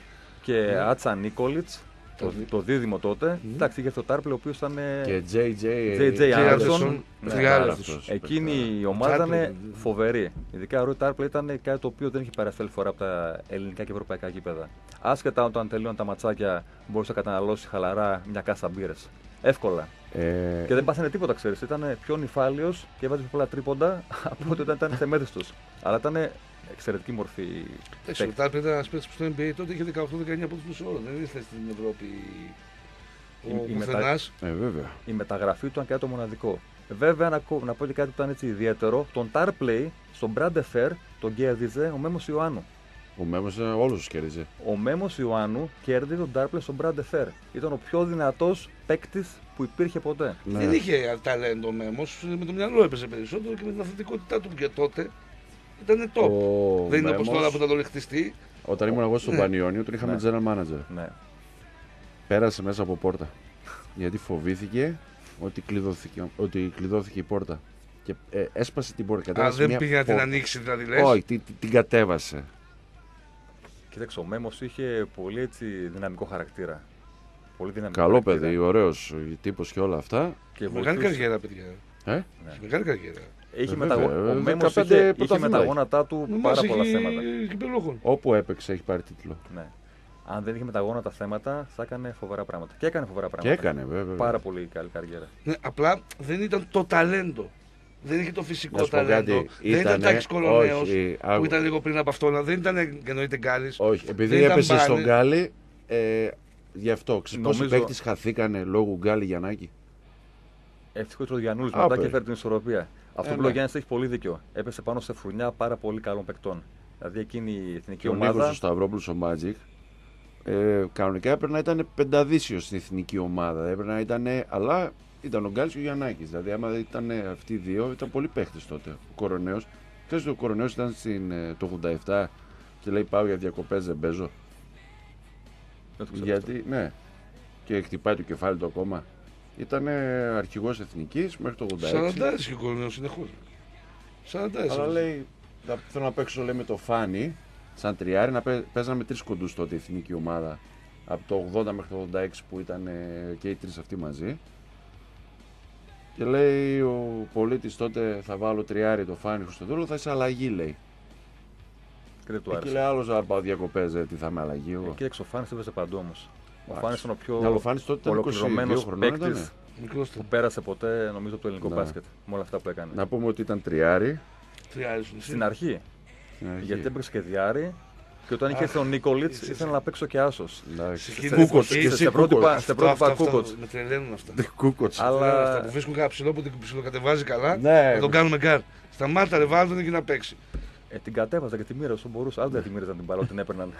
και Ναι. Άτσα Νίκολιτς, το, Το δι- το δίδυμο τότε. Ναι. Εντάξει, είχε αυτό το Tarpley ο οποίος ήταν... ε, Και JJ. JJ Jay Anderson, Anderson, ναι, τριάρας αυτός. Εκείνη η ομάδα Tarpley, ήταν ναι. φοβερή. Ειδικά ο Roy Tarpley ήταν κάτι το οποίο δεν είχε περάσει άλλη φορά από τα ελληνικά και ευρωπαϊκά γήπεδα. Άσχετα όταν τελείωναν τα ματσάκια, μπορούσε να καταναλώσει χαλαρά μια κάσα μπύρες. Εύκολα. Ε, Και δεν πάθαινε τίποτα, ξέρεις. Ήταν πιο νυφάλιος και έβαζε πιο πολλά τρίποντα από ότι όταν ήταν θεμέτιστο. Αλλά ήταν εξαιρετική μορφή. Εντάξει, ο παίκτη. Τάρπ ήταν ένας παίκτης που στο NBA τότε είχε 18-19 πόντους μισό όρο. Δεν ήρθε στην Ευρώπη ο Η- η μετα- πουθενά. ε, βέβαια. Η μεταγραφή του ήταν κάτι το μοναδικό. Βέβαια, να, κο- να πω και κάτι που ήταν έτσι ιδιαίτερο. Τον Tarplay, στον Brand Fair, τον κέρδιζε ο Μέμος Ιωάννου. Ο Μέμος ε, όλους τους κέρδιζε. Ο Μέμος Ιωάννου κέρδιζε τον Tarplay στον Brand Fair. Ήταν ο πιο δυνατός παίκτης που υπήρχε ποτέ. Ναι. Δεν είχε ταλέντο ο Μέμος, με το μυαλό έπαιζε περισσότερο και με την αθλητικότητά του που και τότε ήταν top. Ο Δεν είναι όπως Μέμος, τώρα που ήταν το λεχτιστή. Όταν ήμουν εγώ στον Ναι. Πανιόνιο, τον είχαμε Ναι. general manager. Ναι. Πέρασε μέσα από πόρτα. Γιατί φοβήθηκε ότι κλειδώθηκε, ότι κλειδώθηκε η πόρτα. Και ε, έσπασε την πόρτα. Α, Κατέβασε δεν μια πήγε να την πόρτα. ανοίξει, δηλαδή λες; Όχι, την, την- την κατέβασε. Κοίταξε, ο Μέμος είχε πολύ έτσι δυναμικό χαρακτήρα. Πολύ δυναμικό. Καλό χαρακτήρα. παιδί, ωραίος τύπος και όλα αυτά. Και Μεγάλη βοηθούσε. καριέρα, παιδιά. Ε; Ναι. Μεγάλη καριέρα. Είχε Ε, με τα, βέβαια, γο- ο ε, Μέμος 15 είχε, είχε με πρωταθλήματα τα έχει. γόνατά του Με πάρα εμάς πολλά έχει θέματα. κυπελούχων. Όπου έπαιξε έχει πάρει τίτλο. Ναι. Αν δεν είχε με τα γόνατα θέματα, θα έκανε φοβερά πράγματα. Και έκανε φοβερά Και πράγματα. έκανε, βέβαια. Πάρα πολύ καλή καριέρα. Ναι, απλά δεν ήταν το ταλέντο. Δεν είχε το Να φυσικό σου πω ταλέντο. κάτι, δεν ήταν ήτανε- Τάκης Κολονέος όχι, που άκου. ήταν λίγο πριν από αυτό. Δεν ήταν εννοείται Γκάλης. Όχι, επειδή Δεν ήταν έπεσε στον μπάλε. Γκάλι, ε, γι' αυτό. Ξέρεις πόσοι Νομίζω- παίκτες χαθήκανε λόγω Γκάλι Γιαννάκη; Ευτυχώς ο Γιαννούλης Άπε. μετά και φέρει την ισορροπία. Αυτό Ε, που λέει ναι. ο Γιάννης έχει πολύ δίκιο. Έπεσε πάνω σε φρουνιά πάρα πολύ καλών παικτών. Δηλαδή εκείνη η εθνική Και ο Νίκος ομάδα. ο Σταυρόπουλος ο Magic ε, κανονικά έπρεπε να ήταν πενταδίσιο στην εθνική ομάδα. Έπρεπε να ήταν, αλλά ήταν ο Γκάλης και ο Γιαννάκης. Δηλαδή άμα δεν ήταν αυτοί οι δύο, ήταν πολύ παίχτες τότε. Ο Κοροναίος. Ξέρεις ότι ο Κοροναίος ήταν στην, ε, το 87 και λέει πάω για διακοπές δεν παίζω. Δεν το ξέρω Γιατί, ναι. Και χτυπάει το κεφάλι του ακόμα. Ήταν αρχηγός εθνικής μέχρι το 86. 40 και ο Κολονέος συνεχώς. 40 Αλλά λέει, θα, θέλω να παίξω λέει, με το Φάνι, σαν τριάρι, να παί- παίζαμε με τρεις κοντούς τότε η εθνική ομάδα. Από το 80 μέχρι το 86 που ήταν ε, και οι τρεις αυτοί μαζί. Και λέει ο πολίτης τότε θα βάλω τριάρι το Φάνι Χριστοδούλου, θα είσαι αλλαγή λέει. Και δεν του Εκεί άρεσε. λέει άλλος να πάω διακοπέ, τι θα είμαι αλλαγή εγώ. Εκεί έξω ο Φάνη έπαιζε παντού όμως. Ο Εντάξει. Φάνης ήταν ο Ναι, αλλά ο πιο Φάνης τότε ήταν 22 ολοκληρωμένο χρονών, παίκτης ήτανε. Μικρός που ήταν. πέρασε ποτέ νομίζω από το ελληνικό Ναι. μπάσκετ. Με όλα αυτά που έκανε. Να πούμε ότι ήταν τριάρι. Τριάρι σου. Στην αρχή. στην αρχή. Γιατί έπαιξε και διάρη. Και όταν είχε Αχ, έρθει ο Νίκολιτ, εσύ- ήθελα να παίξω και άσος. Εντάξει. Σε Κούκοτς, εκείνη και την εσύ σε πρότυπα- κούκοτς. σε Αυτό, πρότυπα αυτό, αυτό, Κούκοτς. Με τρελαίνουν αυτά. Κούκοτς. Αλλά- Αλλά... Αυτά που βρίσκουν κάποιο ψηλό που την ψιλοκατεβάζει καλά, Ναι. να τον κάνουμε γκάρ. Σταμάτα ρε, βάλτε τον εκεί να παίξει. Ε, την κατέβαζα και τη μοίρα όσο μπορούσα. Άλλοι δεν τη μοίραζαν την μπάλα, την έπαιρναν.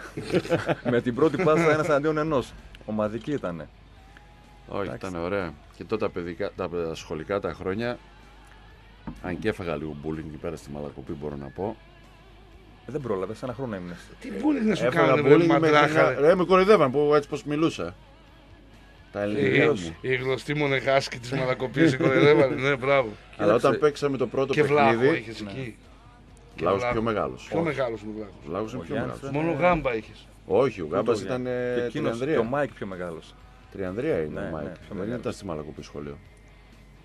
με την πρώτη πάσα ένας αντίον ενός. Ομαδική ήταν. Όχι, Εντάξει. ήταν ωραία. Και τότε τα, παιδικά, τα, τα σχολικά τα χρόνια, αν και έφαγα λίγο bullying εκεί πέρα στη Μαλακοπή, μπορώ να πω. Ε, δεν πρόλαβες, ένα χρόνο έμεινε. Τι bullying να σου Έφαγα κάνουν, ρε, bullying με μαντράχα. ρε. ρε, με κοροϊδεύαν που έτσι πως μιλούσα. Τα ελληνικά Η- μου. Η γνωστή μονεχάσκη της Μαλακοπής, η κοροϊδεύανε, ναι, μπράβο. Αλλά όταν Κοίταξε, παίξαμε το πρώτο Και βλάχο παιχνίδι, είχες Ναι. εκεί. Και Λάος βλάχο. πιο μεγάλος. Πιο μεγάλος μου βλάχο. Λάος είναι Ο πιο Γιάννης μεγάλος. ήταν- Μόνο γάμπα είχες. Όχι, ο Γάμπας Ούτε ο ήταν Γιάννης. Και ε, εκείνος και ο τριανδρία. Μάικ πιο μεγάλος. Τριανδρία είναι Ναι, ο Μάικ. ναι, πιο Δεν μεγάλος. ήταν στη Μαλακοπή σχολείο.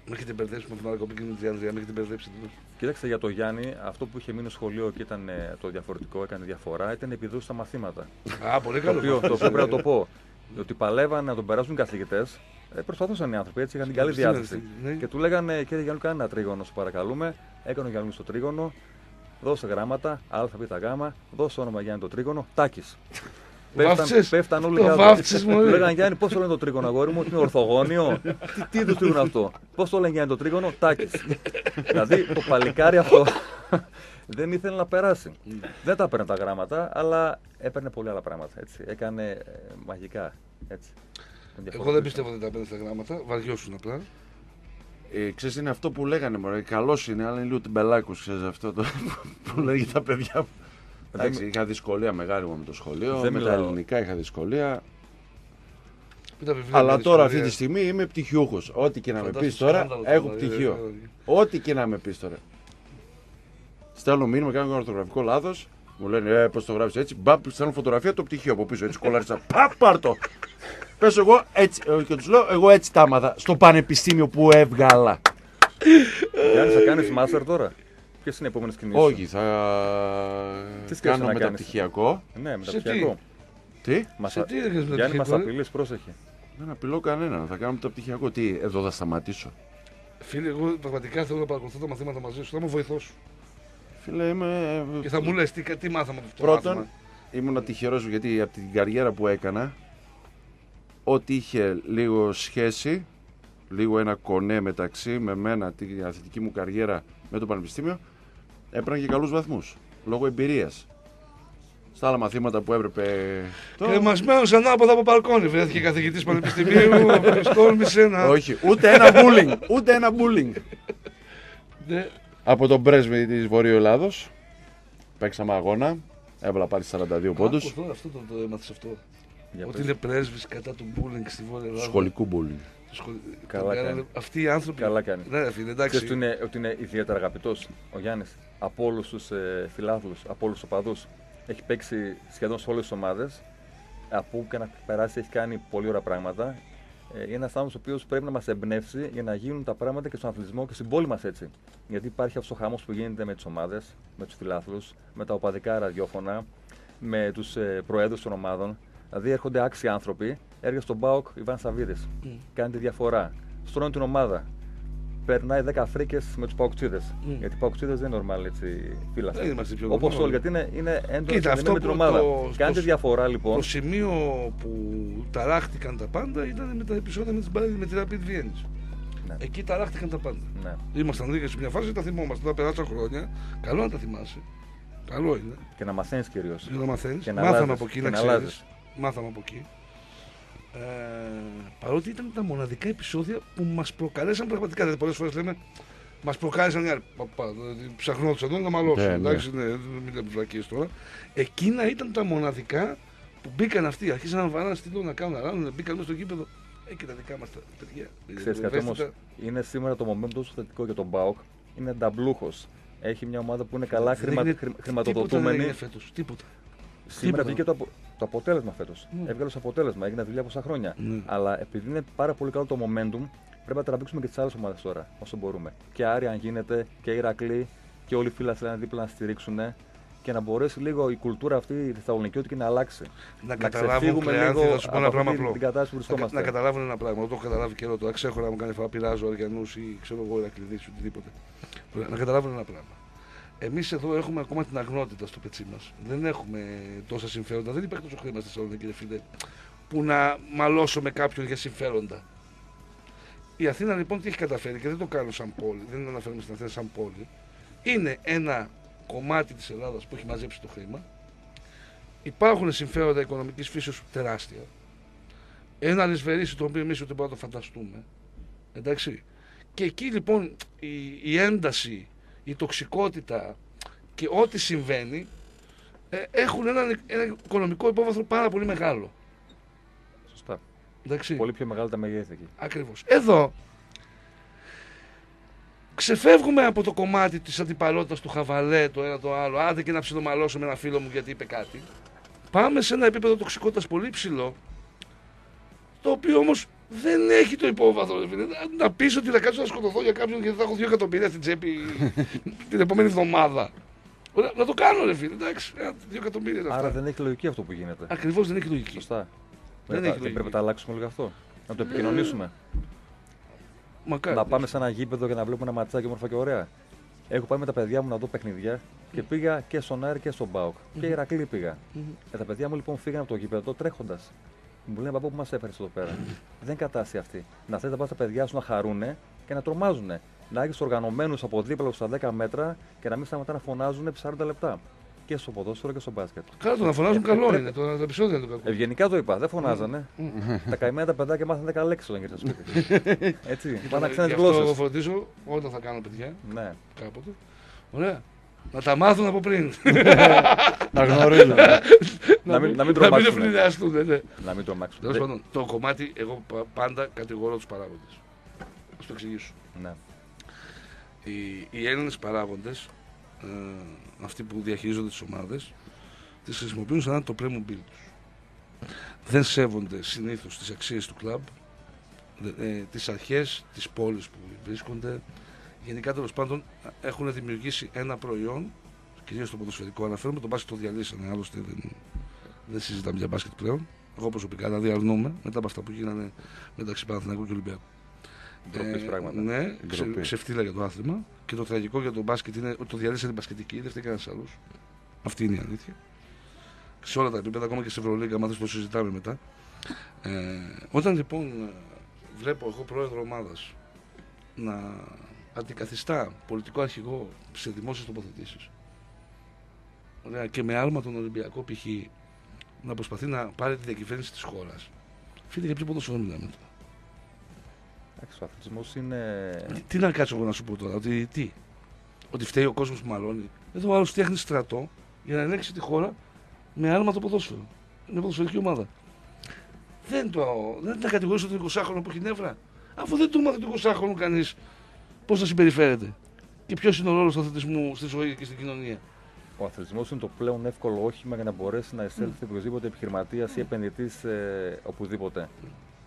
Με έχετε μπερδέψει με τη Μαλακοπή και με την Τριανδρία, με έχετε μπερδέψει. τελείως. Κοίταξε για το Γιάννη, αυτό που είχε μείνει στο σχολείο και ήταν ε, το διαφορετικό, έκανε διαφορά, ήταν επειδή στα μαθήματα. Α, πολύ το καλό. οποίο, το οποίο πρέπει να το πω. Ότι παλεύαν να τον περάσουν οι καθηγητές, ε, προσπαθούσαν οι άνθρωποι έτσι, είχαν την καλή Στην διάθεση. ναι. Και του λέγανε, κύριε Γιάννη, κάνε ένα τρίγωνο, σου παρακαλούμε. Έκανε ο Γιάννης στο τρίγωνο, δώσε γράμματα, α, β, γ, δώσε όνομα Γιάννη το τρίγωνο, τάκι. Βάφτισες. πέφταν όλοι Το κάτω. βάφτισες, Του μωρέ. λέγανε Γιάννη, πώς το λένε το τρίγωνο, αγόρι μου, ότι είναι ορθογώνιο. τι τι είδους τρίγωνο αυτό; Πώς το λένε Γιάννη το τρίγωνο, τάκι. δηλαδή το παλικάρι αυτό δεν ήθελε να περάσει. δεν τα έπαιρνε τα γράμματα, αλλά έπαιρνε πολύ άλλα πράγματα. Έτσι. Έκανε ε, μαγικά. Έτσι. Εγώ δεν πιστεύω ότι τα παίρνει τα γράμματα, βαριώσουν απλά. Ε, ξέρεις, είναι αυτό που λέγανε μωρέ, καλός είναι, αλλά είναι λίγο τυμπελάκος, ξέρεις αυτό το, που λέγει τα παιδιά μου. Δεν Εντάξει, με- είχα δυσκολία μεγάλη μου με το σχολείο, Δεν με τα μιλάω. ελληνικά είχα δυσκολία. Μην τα βιβλία Αλλά με τώρα δυσκολία; αυτή τη στιγμή είμαι πτυχιούχος. Ό,τι και να με Φαντάσου πεις τώρα, σκάνδαλο έχω δηλαδή, πτυχίο. δηλαδή. Ό,τι και να με πεις τώρα. Στέλνω μήνυμα, κάνω ένα ορθογραφικό λάθος. Μου λένε, ε, πώς το γράφεις έτσι; Μπαπ, στέλνω φωτογραφία το πτυχίο από πίσω. Έτσι κολλάρισα. Παπ, πάρ το. Πες εγώ έτσι. ε, Και τους λέω, εγώ έτσι τα άμαθα. Στο πανεπιστήμιο που έβγαλα. Γιάννη, θα κάνεις μάστερ τώρα; Ποιες είναι οι επόμενες κινήσεις. Όχι, θα Τι σκέφτεσαι κάνω να κάνεις; μεταπτυχιακό. Ναι, Σε μεταπτυχιακό. Τι; Μας Σε α- τι έκανες Γιάννη, μας μεταπτυχιακό, ρε; απειλείς, πρόσεχε. Δεν απειλώ κανέναν. Θα κάνω το πτυχιακό. Τι, εδώ θα σταματήσω. Φίλε, εγώ πραγματικά θέλω να παρακολουθώ τα μαθήματα μαζί σου. Θα είμαι βοηθό σου. Φίλε, είμαι. Και θα μου λες τι, τι μάθαμε από αυτό το Πρώτον, μάθημα. ήμουν τυχερός γιατί από την καριέρα που έκανα, ό,τι είχε λίγο σχέση, λίγο ένα κονέ μεταξύ με μένα, την αθλητική μου καριέρα με το πανεπιστήμιο, έπαιρνα και καλούς βαθμούς, λόγω εμπειρίας. Στα άλλα μαθήματα που έπρεπε... το- Κρεμασμένο ανάποδα από μπαλκόνι. Βρέθηκε καθηγητής πανεπιστημίου. Τόλμησε να. Όχι, ούτε ένα bullying, ούτε ένα bullying. Ναι. Από τον πρέσβη της Βορείου Ελλάδος, παίξαμε αγώνα, έβαλα πάλι 42 πόντους, Άκου τώρα, αυτό το, το έμαθες αυτό. Για Ότι πες. είναι πρέσβης κατά του bullying στη Βόρεια Ελλάδα. σχολικού bullying. Το σχολ- Καλά τα βγάλανε- κάνει. Αυτοί οι άνθρωποι. Καλά κάνει. Ναι, ρε φίλε, εντάξει. Ξέρεις ότι είναι, ότι είναι ιδιαίτερα αγαπητός ο Γιάννης από όλους τους ε, φιλάθλους, από όλους τους οπαδούς. Έχει παίξει σχεδόν σε όλες τις ομάδες. Από όπου και να περάσει, έχει κάνει πολύ ωραία πράγματα. Ε, είναι ένας άνθρωπος ο οποίος πρέπει να μας εμπνεύσει για να γίνουν τα πράγματα και στον αθλητισμό και στην πόλη μας έτσι. Γιατί υπάρχει αυτός ο χαμός που γίνεται με τις ομάδες, με τους φιλάθλους, με τα οπαδικά ραδιόφωνα, με τους ε, προέδρους των ομάδων. Δηλαδή έρχονται άξιοι άνθρωποι, έρχεται στον Μπάουκ Ιβάν Σαββίδης. Μμ. Κάνει τη διαφορά. Στρώνει την ομάδα περνάει 10 φρίκες με τους παουκτσίδε. Μμ. Γιατί οι παουκτσίδε δεν είναι normal έτσι φύλλα. Δεν είμαστε πιο Όπως normal. όλοι, γιατί είναι, είναι έντονος Κοίτα, αυτό με την που ομάδα. το- Κάνει τη το- διαφορά λοιπόν. Το σημείο που ταράχτηκαν τα πάντα ήταν με τα επεισόδια με, τις, μπα- με τη Rapid Vienna. Ναι. Εκεί ταράχτηκαν τα πάντα. Ναι. Ήμασταν λίγοι σε μια φάση, τα θυμόμαστε. Τώρα περάσαν χρόνια. Καλό να τα θυμάσαι. Καλό είναι. Και να μαθαίνεις κυρίως. Για να μαθαίνεις. Και να Μάθαμε αλλάζεις, από εκεί, και να να ξέρεις. Αλλάζεις. Μάθαμε από εκεί. Ε, παρότι ήταν τα μοναδικά επεισόδια που μας προκαλέσαν πραγματικά. Δηλαδή, πολλές φορές λέμε μας προκάλεσαν μια. Παπά, δηλαδή, ψαχνόντουσαν εδώ να μαλώσουν. Ναι, ναι. εντάξει, ναι, δεν μιλάμε βλακίες τώρα. Εκείνα ήταν τα μοναδικά που μπήκαν αυτοί. Αρχίσαν να βαράνε στυλό, να κάνουν, να ράνουν, μπήκαν μέσα στο γήπεδο. Ε, και τα δικά μας τα παιδιά. Ξέρεις κάτι όμω, Ευαίσθητα. είναι είναι σήμερα το momentum τόσο θετικό για τον Μπάουκ. Είναι νταμπλούχος. Έχει μια ομάδα που είναι καλά Δεν χρημα... έγινε- χρη- Τίποτα δεν χρηματοδοτούμενη. έγινε φέτος, Τίποτα. Σήμερα Τίποτα. βγήκε το, απο- το αποτέλεσμα φέτος. Ναι. Έβγαλε το αποτέλεσμα, έγινε δουλειά πόσα χρόνια. Ναι. Αλλά επειδή είναι πάρα πολύ καλό το momentum, πρέπει να τραβήξουμε και τις άλλες ομάδες τώρα όσο μπορούμε. Και Άρη, αν γίνεται, και Ηρακλή και όλοι οι φίλοι θα είναι δίπλα να στηρίξουν και να μπορέσει λίγο η κουλτούρα αυτή η Θεσσαλονικιώτικη να αλλάξει. Να καταλάβουν ξεφύγουμε Κλεάνθη, λίγο θα σου πω ένα από πράγμα αυτή απλό. την κατάσταση που Να, βρισκόμαστε. να καταλάβουν ένα πράγμα. Εγώ το έχω καταλάβει καιρό τώρα. Ξέχωρα μου κάνει φορά πειράζω Αριανού ή ξέρω εγώ Ηρακλειδί ή οτιδήποτε. Να καταλάβουν ένα πράγμα. Εμείς εδώ έχουμε ακόμα την αγνότητα στο πετσί μας. Δεν έχουμε τόσα συμφέροντα. Δεν υπάρχει τόσο χρήμα στη Θεσσαλονίκη, κύριε φίλε, που να μαλώσω με κάποιον για συμφέροντα. Η Αθήνα λοιπόν τι έχει καταφέρει και δεν το κάνω σαν πόλη, δεν αναφέρομαι στην Αθήνα σαν πόλη. Είναι ένα κομμάτι της Ελλάδας που έχει μαζέψει το χρήμα. Υπάρχουν συμφέροντα οικονομικής φύσεως τεράστια. Ένα αλυσβερίσι το οποίο εμείς ούτε μπορούμε να το φανταστούμε. Εντάξει. Και εκεί λοιπόν η, η ένταση, η τοξικότητα και ό,τι συμβαίνει ε, έχουν ένα, ένα οικονομικό υπόβαθρο πάρα πολύ μεγάλο. Σωστά. Εντάξει. Πολύ πιο μεγάλα τα μεγέθη εκεί. Ακριβώς. Εδώ ξεφεύγουμε από το κομμάτι της αντιπαλότητας του χαβαλέ, το ένα το άλλο, άντε και να ψιλομαλώσω με ένα φίλο μου γιατί είπε κάτι. Πάμε σε ένα επίπεδο τοξικότητας πολύ ψηλό, το οποίο όμως δεν έχει το υπόβαθρο. ρε φίλε. Να- Να πεις ότι θα κάτσω να σκοτωθώ για κάποιον γιατί θα έχω δύο εκατομμύρια στην τσέπη την επόμενη εβδομάδα. Ωραία, Να το κάνω ρε φίλε, εντάξει, ε, δύο εκατομμύρια είναι Άρα αυτά. δεν έχει λογική αυτό που γίνεται. Ακριβώς δεν έχει λογική. Σωστά. Δεν Δεν, έχει θα- λογική. δεν πρέπει να τα αλλάξουμε λίγο αυτό. Να το επικοινωνήσουμε. Μακάρι. να πάμε σε ένα γήπεδο και να βλέπουμε ένα ματσάκι όμορφα και ωραία. Έχω πάει με τα παιδιά μου να δω παιχνιδιά και πήγα και στον Άρη και στον Μπάουκ. Και Ηρακλή πήγα. Μμμ. Ε, τα παιδιά μου λοιπόν φύγαν από το γήπεδο τρέχοντας. Μου λένε παππού που μας έφερες εδώ πέρα; Δεν είναι κατάσταση αυτή. Να θε να πα τα παιδιά σου να χαρούνε και να τρομάζουν. Να έχεις οργανωμένους από δίπλα στα 10 μέτρα και να μην σταματά να φωνάζουν επί 40 λεπτά. Και στο ποδόσφαιρο και στο μπάσκετ. Καλά, το να φωνάζουν Ε, καλό πρέπει- είναι. Το, το επεισόδιο είναι το κακό. Ευγενικά το είπα, δεν φωνάζανε. τα καημένα τα παιδάκια μάθανε 10 λέξεις όταν ήρθαν στο σπίτι. Έτσι. Πάνε Γι' ξένες αυτό εγώ γλώσσες. φροντίζω όταν θα κάνω παιδιά Ναι. κάποτε. Ωραία. Να τα μάθουν από πριν. Να γνωρίζουν. Να μην, να μην Να τρομάξουν. ευνηδιαστούν, ναι, ναι. Να μην τρομάξουν. Τέλος Δεν- πάντων, το κομμάτι εγώ πα- πάντα κατηγορώ τους παράγοντες. Α το εξηγήσω. Ναι. Οι, οι Έλληνες παράγοντες, ε, αυτοί που διαχειρίζονται τις ομάδες, τις χρησιμοποιούν σαν το πρέμον μπιλ τους. Δεν σέβονται συνήθως τις αξίες του κλαμπ, ε, τις αρχές τη πόλη που βρίσκονται. Γενικά τέλος πάντων έχουν δημιουργήσει ένα προϊόν, κυρίως στο ποδοσφαιρικό αναφέρομαι, το μπάσκετ το διαλύσανε, άλλωστε δεν, δεν συζητάμε για μπάσκετ πλέον. Εγώ προσωπικά, δηλαδή αρνούμαι μετά από αυτά που γίνανε μεταξύ Παναθηναϊκού και Ολυμπιακού. Ντροπής πράγματα. Ναι, ξε, Ντροπή. ξεφτύλα για το άθλημα. Και το τραγικό για το μπάσκετ είναι ότι το διαλύσανε την μπασκετική, δεν φταίει κανένας άλλος. Αυτή είναι η αλήθεια. Σε όλα τα επίπεδα, ακόμα και σε Ευρωλίγκα, μάθεις το συζητάμε μετά. Ε, όταν λοιπόν ε, βλέπω εγώ πρόεδρο ομάδας να αντικαθιστά πολιτικό αρχηγό σε δημόσιες τοποθετήσεις και με άλμα τον Ολυμπιακό π.χ. να προσπαθεί να πάρει τη διακυβέρνηση της χώρας. Φίλε, για ποιο ποδοσφαιρό μιλάμε τώρα; Εντάξει, ο αθλητισμός είναι. Τι- Τι να κάτσω εγώ να σου πω τώρα, ότι τι; Ότι φταίει ο κόσμος που μαλώνει. Εδώ ο άλλο φτιάχνει στρατό για να ελέγξει τη χώρα με άλμα το ποδόσφαιρο. Είναι ποδοσφαιρική ομάδα. Δεν, το, δεν τα κατηγορήσω τον 20χρονο που έχει νεύρα. Αφού δεν του μάθε τον 20χρονο κανείς πώς να συμπεριφέρεται. Και ποιος είναι ο ρόλος του αθλητισμού στη ζωή και στην κοινωνία; Ο αθλητισμός είναι το πλέον εύκολο όχημα για να μπορέσει να εισέλθει οποιοδήποτε επιχειρηματίας ή επενδυτής ε, οπουδήποτε.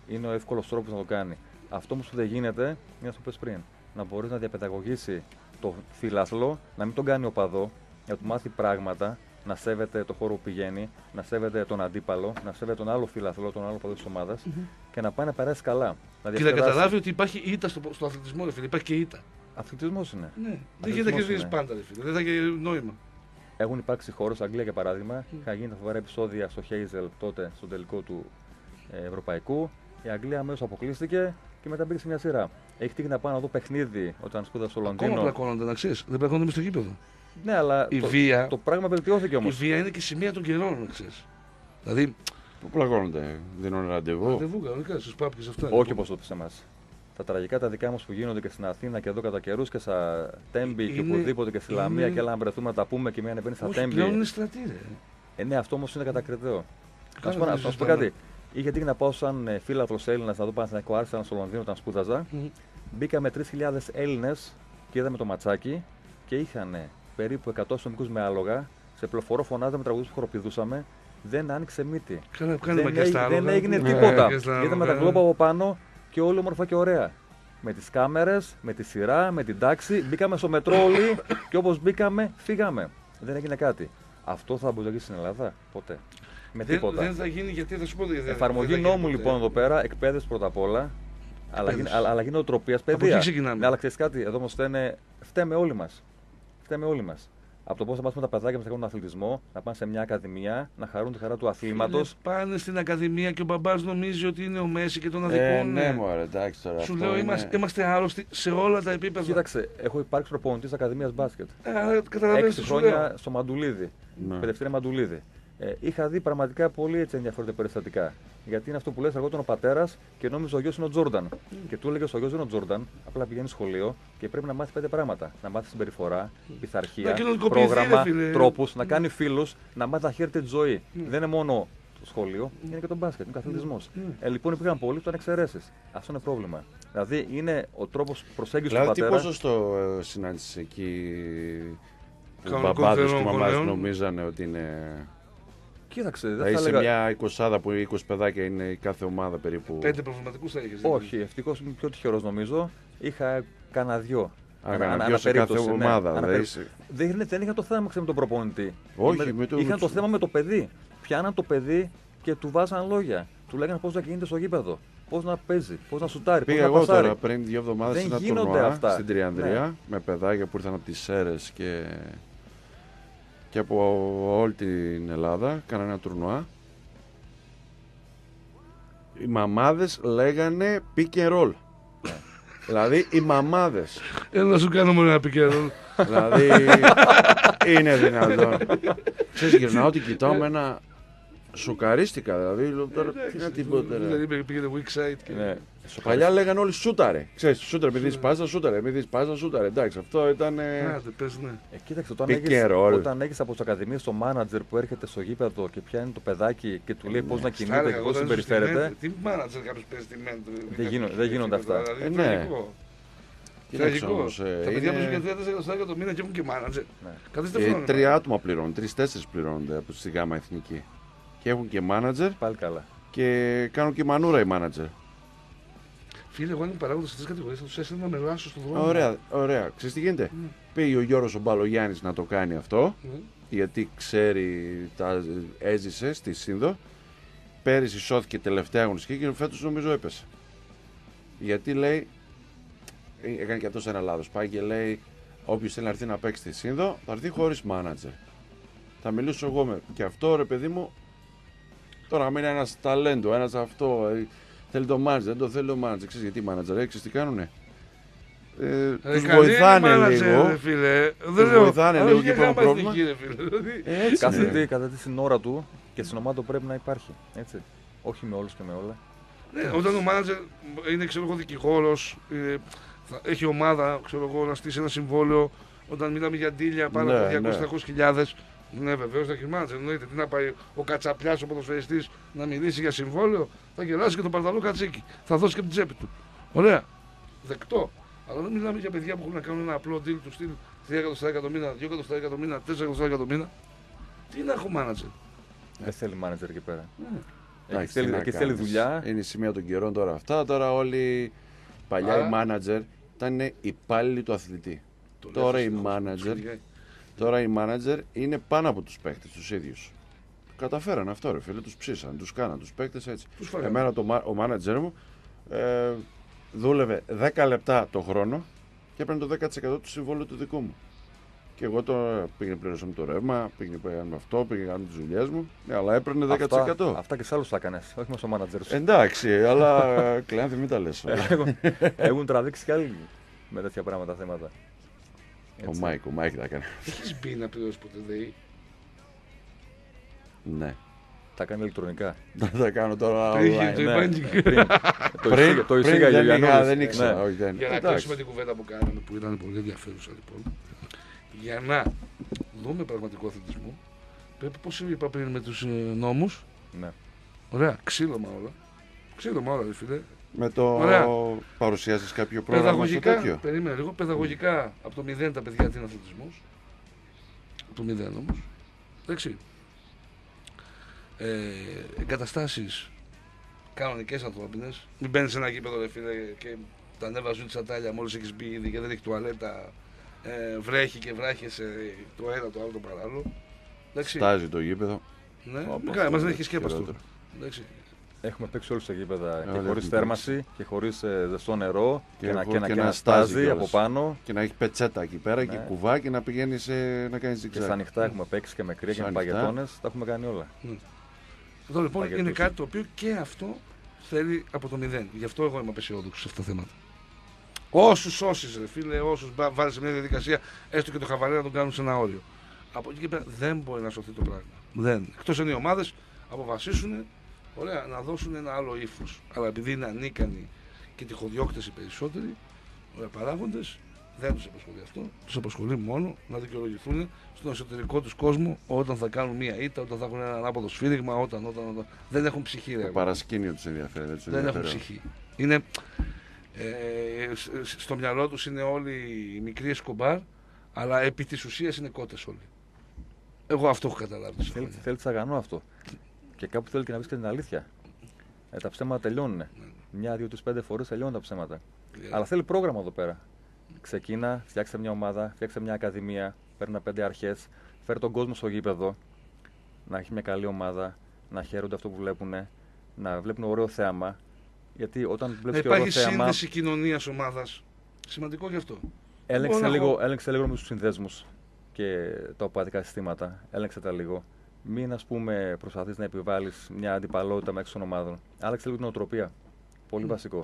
Είναι ο εύκολος τρόπος να το κάνει. Αυτό όμως που δεν γίνεται, είναι αυτό που είπες πριν. Να μπορείς να διαπαιδαγωγήσει το φίλαθλο, να μην τον κάνει οπαδό, να του μάθει πράγματα, να σέβεται το χώρο που πηγαίνει, να σέβεται τον αντίπαλο, να σέβεται τον άλλο φίλαθλο, τον άλλο οπαδό της ομάδας και να πάει να περάσει καλά. Να Και να διασκεδάσει. καταλάβει ότι υπάρχει ήττα στο, στο αθλητισμό, ρε φίλε. Υπάρχει και ήττα. Αθλητισμός είναι. Ναι. Δεν γίνεται να Αθλητισμός κερδίζει είναι. πάντα, ρε φίλε. Δεν θα έχει νόημα. Έχουν υπάρξει χώρες, Αγγλία για παράδειγμα, είχαν γίνει τα φοβερά επεισόδια στο Χέιζελ τότε, στο τελικό του ε, Ευρωπαϊκού. Η Αγγλία αμέσως αποκλείστηκε και μετά μπήκε σε μια σειρά. Έχει τύχει να πάω να δω παιχνίδι όταν σπούδασα στο Ακόμα Λονδίνο. πλακώνονται, να ξέρεις. Δεν πλακώνονται μες στο γήπεδο. Ναι, αλλά Η το, βία- το πράγμα βελτιώθηκε όμως. Η βία είναι και σημεία των καιρών, να ξέρεις. Δηλαδή, Πού πλακώνονται, δίνουν ραντεβού; ραντεβού κανονικά στους πάπου και σε αυτά. Όχι όπως το πεις σε εμάς. Τα τραγικά τα δικά μας που γίνονται και στην Αθήνα και εδώ κατά καιρούς και στα Τέμπη και Είναι- οπουδήποτε και στη Λαμία είναι- και άλλα να βρεθούμε να τα πούμε και μία ανεβαίνει στα Όχι, Τέμπη. πλέον είναι στρατή, ρε. Ε, ναι, αυτό όμως είναι κατακριτέο. Να Καλά, σου πω, να- δεν να σου πω συζητάμε. κάτι. Είχε τύχει να πάω σαν ε, φίλαθλος Έλληνας να δω Παναθηναϊκό Άρσενα στο Λονδίνο όταν σπούδαζα. Μμμ. Μπήκα με 3.000 Έλληνες και είδαμε το ματσάκι και είχαν περίπου 100 αστυνομικούς με άλογα. Σε πληροφορώ φωνάζαμε τραγουδούς που χοροπηδούσαμε. Δεν άνοιξε μύτη. Κάνε, κάνε δεν, μακιά στα έγι- δεν άλογα. έγινε Ναι, τίποτα. και στα Είδαμε τα άλογα. γλόπα από πάνω και όλοι όμορφα και ωραία. Με τις κάμερες, με τη σειρά, με την τάξη. Μπήκαμε στο μετρό όλοι και όπως μπήκαμε, φύγαμε. Δεν έγινε κάτι. Αυτό θα μπορεί να γίνει στην Ελλάδα; Ποτέ. Με Δεν, τίποτα. δεν θα γίνει γιατί θα σου πω. γιατί δεν- Εφαρμογή δεν θα γίνει νόμου ποτέ. λοιπόν εδώ πέρα, εκπαίδευση πρώτα απ' όλα. Αλλαγή, Εκπαίδευση. α- αλλαγή νοοτροπίας, εκεί παιδείας. ξεκινάμε. Ναι, αλλά ξέρεις κάτι, εδώ όμω φταίνε, φταίμε όλοι μας. Φταίμε όλοι μας. Από το πώς θα πάσουμε τα παιδάκια μας να κάνουν αθλητισμό, να πάνε σε μια ακαδημία, να χαρούν τη χαρά του αθλήματος. Φίλε, Πάνε στην ακαδημία και ο μπαμπάς νομίζει ότι είναι ο Μέση και τον Ε, αδικούν. ναι, μωρέ, εντάξει τώρα. Σου αυτό λέω, είναι- είμαστε, είμαστε άρρωστοι σε όλα τα επίπεδα. Κοίταξε, έχω υπάρξει προπονητής Ακαδημίας μπάσκετ. Ε, καταλαβαίνεις Έξι τι σου λέω. χρόνια στο Μαντουλίδη. Ναι. Παιδευτήρια Μαντουλίδη. Ε, είχα δει πραγματικά πολύ έτσι ενδιαφέροντα περιστατικά. Γιατί είναι αυτό που λες, εγώ ήταν ο πατέρας και νόμιζε ο γιος είναι ο Τζόρνταν. Και του έλεγε ο γιος δεν είναι ο Τζόρνταν, απλά πηγαίνει σχολείο και πρέπει να μάθει πέντε πράγματα. Να μάθει συμπεριφορά, Να πειθαρχία, κοινωνικοποιηθεί, πρόγραμμα, ρε φίλε. τρόπους, να κάνει φίλους, να μάθει να χαίρεται τη ζωή. Δεν είναι μόνο το σχολείο, είναι και το μπάσκετ, είναι και ο αθλητισμό. Ε, λοιπόν, υπήρχαν πολλοί που ήταν εξαιρέσεις. Αυτό είναι πρόβλημα. Δηλαδή, είναι ο τρόπος προσέγγισης του Δηλαδή, τι πατέρα. ποσοστό ε, συνάντησες εκεί που οι Κανονικών μπαμπάδες και θερών οι μαμάδες γονέων. νομίζανε ότι είναι... Κοίταξε, δεν Δηλαδή θα σε έλεγα. μια εικοσάδα που 20 παιδάκια είναι η κάθε ομάδα περίπου. Πέντε προβληματικούς θα είχε. Όχι, ευτυχώς είμαι πιο τυχερός νομίζω. Είχα κανένα δυο. Α, Ανα- κανένα ανα- δυο σε κάθε αναπερίπτωση, ναι, ομάδα, δηλαδή αναπερίπτωση. σε- Δεν, είναι- δεν είχαν το θέμα ξέρεις, με τον προπονητή. Όχι, με το- Είχαν με το τους- θέμα με το παιδί. Πιάναν το παιδί και του βάζαν λόγια. Του λέγανε πώς να κινείται στο γήπεδο, πώς να παίζει, πώς να σουτάρει, πώς Πήγα να εγώ πασάρει. τώρα πριν δύο εβδομάδες Δεν σε ένα γίνονται τουρνουά αυτά. στην Τριανδρία Ναι. με παιδάκια που ήρθαν από τις Σέρες και... και από όλη την Ελλάδα. Κάνανε ένα τουρνουά. Οι μαμάδες λέγανε pick and roll. Ναι. δηλαδή οι μαμάδες. Έλα να σου κάνω μόνο ένα πικέρο. δηλαδή είναι δυνατόν. Ξέρεις γυρνάω την κοιτάω με ένα... Σοκαρίστηκα δηλαδή. λέω, Τώρα, τι να την πω τώρα. Δηλαδή πήγαινε weak side. και- Ναι. Παλιά λέγανε όλοι σούταρε. Ξέρεις, σούταρε, επειδή σπάζα, σούταρε, επειδή σπάζα, σούταρε. Εντάξει, αυτό ήταν. Άντε, πες ναι. Ε, κοίταξε, όταν Pick έχεις, and roll. όταν έχεις από τι ακαδημίε το μάνατζερ που έρχεται στο γήπεδο και πιάνει το παιδάκι και του λέει πώς να Στα κινείται έλεγα και εγώ, πώς όταν ήσουν στη συμπεριφέρεται. Μέντε, Τι μάνατζερ κάποιος παίζει τη μέντε. Δεν γίνονται- δεν γίνονται αυτά. Δηλαδή, Ε, είναι ναι. τραγικό. Κοίταξε Τραγικό. όμως, ε, Τα παιδιά είναι- παίζουν για 3-4 εκατοστάρια το μήνα και έχουν και μάνατζερ. Ναι. Καθίστε Ε, φρόνημα. τρία άτομα πληρώνουν, τρει-τέσσερι πληρώνονται από στη ΓΑΜΑ Εθνική. Και έχουν και μάνατζερ Πάλι καλά. και κάνουν και μανούρα οι μάνατζερ. Φίλε, εγώ αν παράγοντας σε τρεις κατηγορίες θα τους έστειλα να μελάσω στον δρόμο. Ωραία, ωραία. Ξέρεις τι γίνεται; Πήγε ο Γιώργος ο Μπαλογιάννης να το κάνει αυτό, Ναι. γιατί ξέρει, τα έζησε στη Σύνδο πέρυσι σώθηκε τελευταία αγωνιστική και φέτος νομίζω έπεσε. Γιατί λέει, ε, έκανε και αυτός ένα λάθος. Πάει και λέει, Όποιος θέλει να έρθει να παίξει τη Σύνδο, θα έρθει χωρίς μάνατζερ. Θα μιλήσω εγώ με. Και αυτό ρε παιδί μου, τώρα είναι ένας ταλέντο, ένας αυτό. Ε, Θέλει το μάνατζερ, δεν το θέλει το μάνατζερ. Ξέρεις γιατί μάνατζερ, ε, ξέρεις τι κάνουνε; Ε, Ε, τους καλή βοηθάνε είναι manager, λίγο. ρε φίλε. Τους Δεν λέω. βοηθάνε αλλά λίγο όχι και για υπάρχουν γάμα πρόβλημα. εθνική, ρε φίλε. Δηλαδή, Ε, Έτσι Κάθε είναι. τι, κάθε τι στην ώρα του και στην ομάδα του πρέπει να υπάρχει. Έτσι. Όχι με όλους και με όλα. Ναι, όταν ο μάνατζερ είναι ξέρω εγώ δικηγόρος, έχει ομάδα ξέρω εγώ, να στήσει ένα συμβόλαιο. Όταν μιλάμε για ντύλια πάνω Ναι, από ναι. 200-300 χιλιάδες, Ναι, βεβαίως θα έχει μάνατζερ. Εννοείται. Τι να πάει ο Κατσαπλιάς, ο ποδοσφαιριστής, να μιλήσει για συμβόλαιο; Θα γελάσει και τον Παρταλό Κατσίκι. Θα δώσει και την τσέπη του. Ωραία. Δεκτό. Αλλά δεν μιλάμε για παιδιά που έχουν να κάνουν ένα απλό deal τους στυλ 3 εκατοστάρικα το μήνα, 2 εκατοστάρικα το μήνα, 4 εκατοστάρικα το μήνα. Τι να έχω μάνατζερ. Δεν θέλει manager εκεί πέρα. Εκεί Εντάξει, θέλει, τι να εκεί θέλει κάνεις. δουλειά. Είναι η σημεία των καιρών τώρα αυτά. Τώρα όλοι παλιά Άρα- οι μάνατζερ ήταν υπάλληλοι του αθλητή. Το Τώρα λες, η αυτό, manager σχετικά. Τώρα οι μάνατζερ είναι πάνω από τους παίκτες τους ίδιους. Καταφέραν αυτό, ρε φίλε, τους ψήσαν, τους κάναν τους παίκτες έτσι. Τους φάγανε. Εμένα το, μα- ο μάνατζερ μου ε, δούλευε 10 λεπτά το χρόνο και έπαιρνε το 10% του συμβολαίου του δικού μου. Και εγώ το πήγαινε πληρώσαμε το ρεύμα, πήγαινε κάνουμε αυτό, πήγαινε κάνουμε τις δουλειές μου. Ναι, αλλά έπαιρνε 10%. Αυτά, αυτά και σε άλλους θα έκανε. Όχι με στο manager σου. Εντάξει, αλλά Κλεάνθη μην τα λες. Έχουν- Έχουν τραβήξει κι άλλοι με τέτοια πράγματα θέματα. ο Έτσι. Μάικ, ο Μάικ τα έκανε. Έχεις μπει να πληρώσεις ποτέ ΔΕΗ. Ναι. Τα κάνει ηλεκτρονικά. Θα τα κάνω τώρα Το είχε, online. το Ναι, banking. πριν. Το Πριν, εισήγα- Το πριν εισήγαγε ο δεν, είχα, Γιαννούλης. δεν ήξερα. Ναι. όχι, δεν. Για να Εντάξει. κλείσουμε την κουβέντα που κάναμε που ήταν πολύ ενδιαφέρουσα λοιπόν. Για να δούμε πραγματικό αθλητισμό, πρέπει πώς είπα πριν με τους νόμους; Ναι. Ωραία, ξύλωμα όλα. Ξύλωμα όλα, ρε φίλε. Με το Ωραία. παρουσιάζει κάποιο πρόγραμμα στο Παιδαγωγικά, τέτοιο; περίμενε λίγο, παιδαγωγικά από το 0 τα παιδιά τι είναι αθλητισμός. Από το 0 όμως. Εντάξει. Ε, Εγκαταστάσεις κανονικές ανθρώπινες. Μην μπαίνεις σε ένα γήπεδο, ρε φίλε, και τα νεύρα ζουν τη σατάλια μόλις έχεις μπει ήδη και δεν έχει τουαλέτα. Ε, βρέχει και βράχεσαι το ένα, το άλλο, το παράλληλο. Εντάξει. Στάζει το γήπεδο. Ναι, Ωπα, μην κάνεις, μας δεν αυτό έχει σκέπαστο. χειρότερο. Εντάξει. Έχουμε παίξει όλους σε γήπεδα Όλοι και χωρίς έχουν θέρμανση και χωρίς ζεστό νερό Και και, να, χω- και, να, και και να να στάζει στάζει από κιόλας. πάνω. Και να έχει πετσέτα εκεί πέρα και Ναι. κουβά και να πηγαίνεις να κάνεις Και στα ζυγζάκ. ανοιχτά έχουμε παίξει και με κρύα και Στα με ανοιχτά. παγετώνες. Τα έχουμε κάνει όλα. Εδώ λοιπόν Παγετούς. είναι κάτι το οποίο και αυτό θέλει από το μηδέν. Γι' αυτό εγώ είμαι απεσιόδοξος σε αυτά τα θέματα. Όσους σώσεις, ρε φίλε, όσους βάλεις σε μια διαδικασία, έστω και το χαβαλέ να τον κάνουν σε ένα όριο. Από εκεί και πέρα δεν μπορεί να σωθεί το πράγμα. Δεν. Εκτός αν οι ομάδες αποφασίσουν ωραία, να δώσουν ένα άλλο ύφος. Αλλά επειδή είναι ανίκανοι και τυχοδιώκτες οι περισσότεροι παράγοντες, δεν τους απασχολεί αυτό. Τους απασχολεί μόνο να δικαιολογηθούν στον εσωτερικό τους κόσμο όταν θα κάνουν μία ήττα, όταν θα έχουν ένα ανάποδο σφύριγμα, όταν, όταν, όταν. Δεν έχουν ψυχή, ρε. Το παρασκήνιο τους ενδιαφέρει. δεν τους Δεν έχουν ενδιαφέρει. ψυχή. Είναι, ε, σ- σ- στο μυαλό τους είναι όλοι οι μικροί σκομπάρ, αλλά επί της ουσίας είναι κότες όλοι. Εγώ αυτό έχω καταλάβει. τόσα Θέλει, χρόνια. θέλει τσαγανό αυτό. Και κάπου θέλει και να βρει και την αλήθεια. Ε, τα ψέματα τελειώνουν. Μια, δύο, τρεις, πέντε φορές τελειώνουν τα ψέματα. Ε, Αλλά θέλει πρόγραμμα εδώ πέρα. Ξεκίνα, φτιάξτε μια ομάδα, φτιάξτε μια ακαδημία, παίρνει πέντε αρχές, φέρει τον κόσμο στο γήπεδο, να έχει μια καλή ομάδα, να χαίρονται αυτό που βλέπουν, να βλέπουν ωραίο θέαμα. Γιατί όταν να βλέπει και ωραίο υπάρχει θέαμα, σύνδεση κοινωνίας ομάδας. Σημαντικό γι' αυτό. Έλεξε Μπορώ να λίγο, έχω- έλεξε λίγο με τους συνδέσμους και τα οπαδικά συστήματα. Έλεξε τα λίγο. Μην, ας πούμε, προσπαθείς να επιβάλλεις μια αντιπαλότητα μεταξύ των ομάδων. Άλλαξε λίγο την οτροπία. Πολύ βασικό.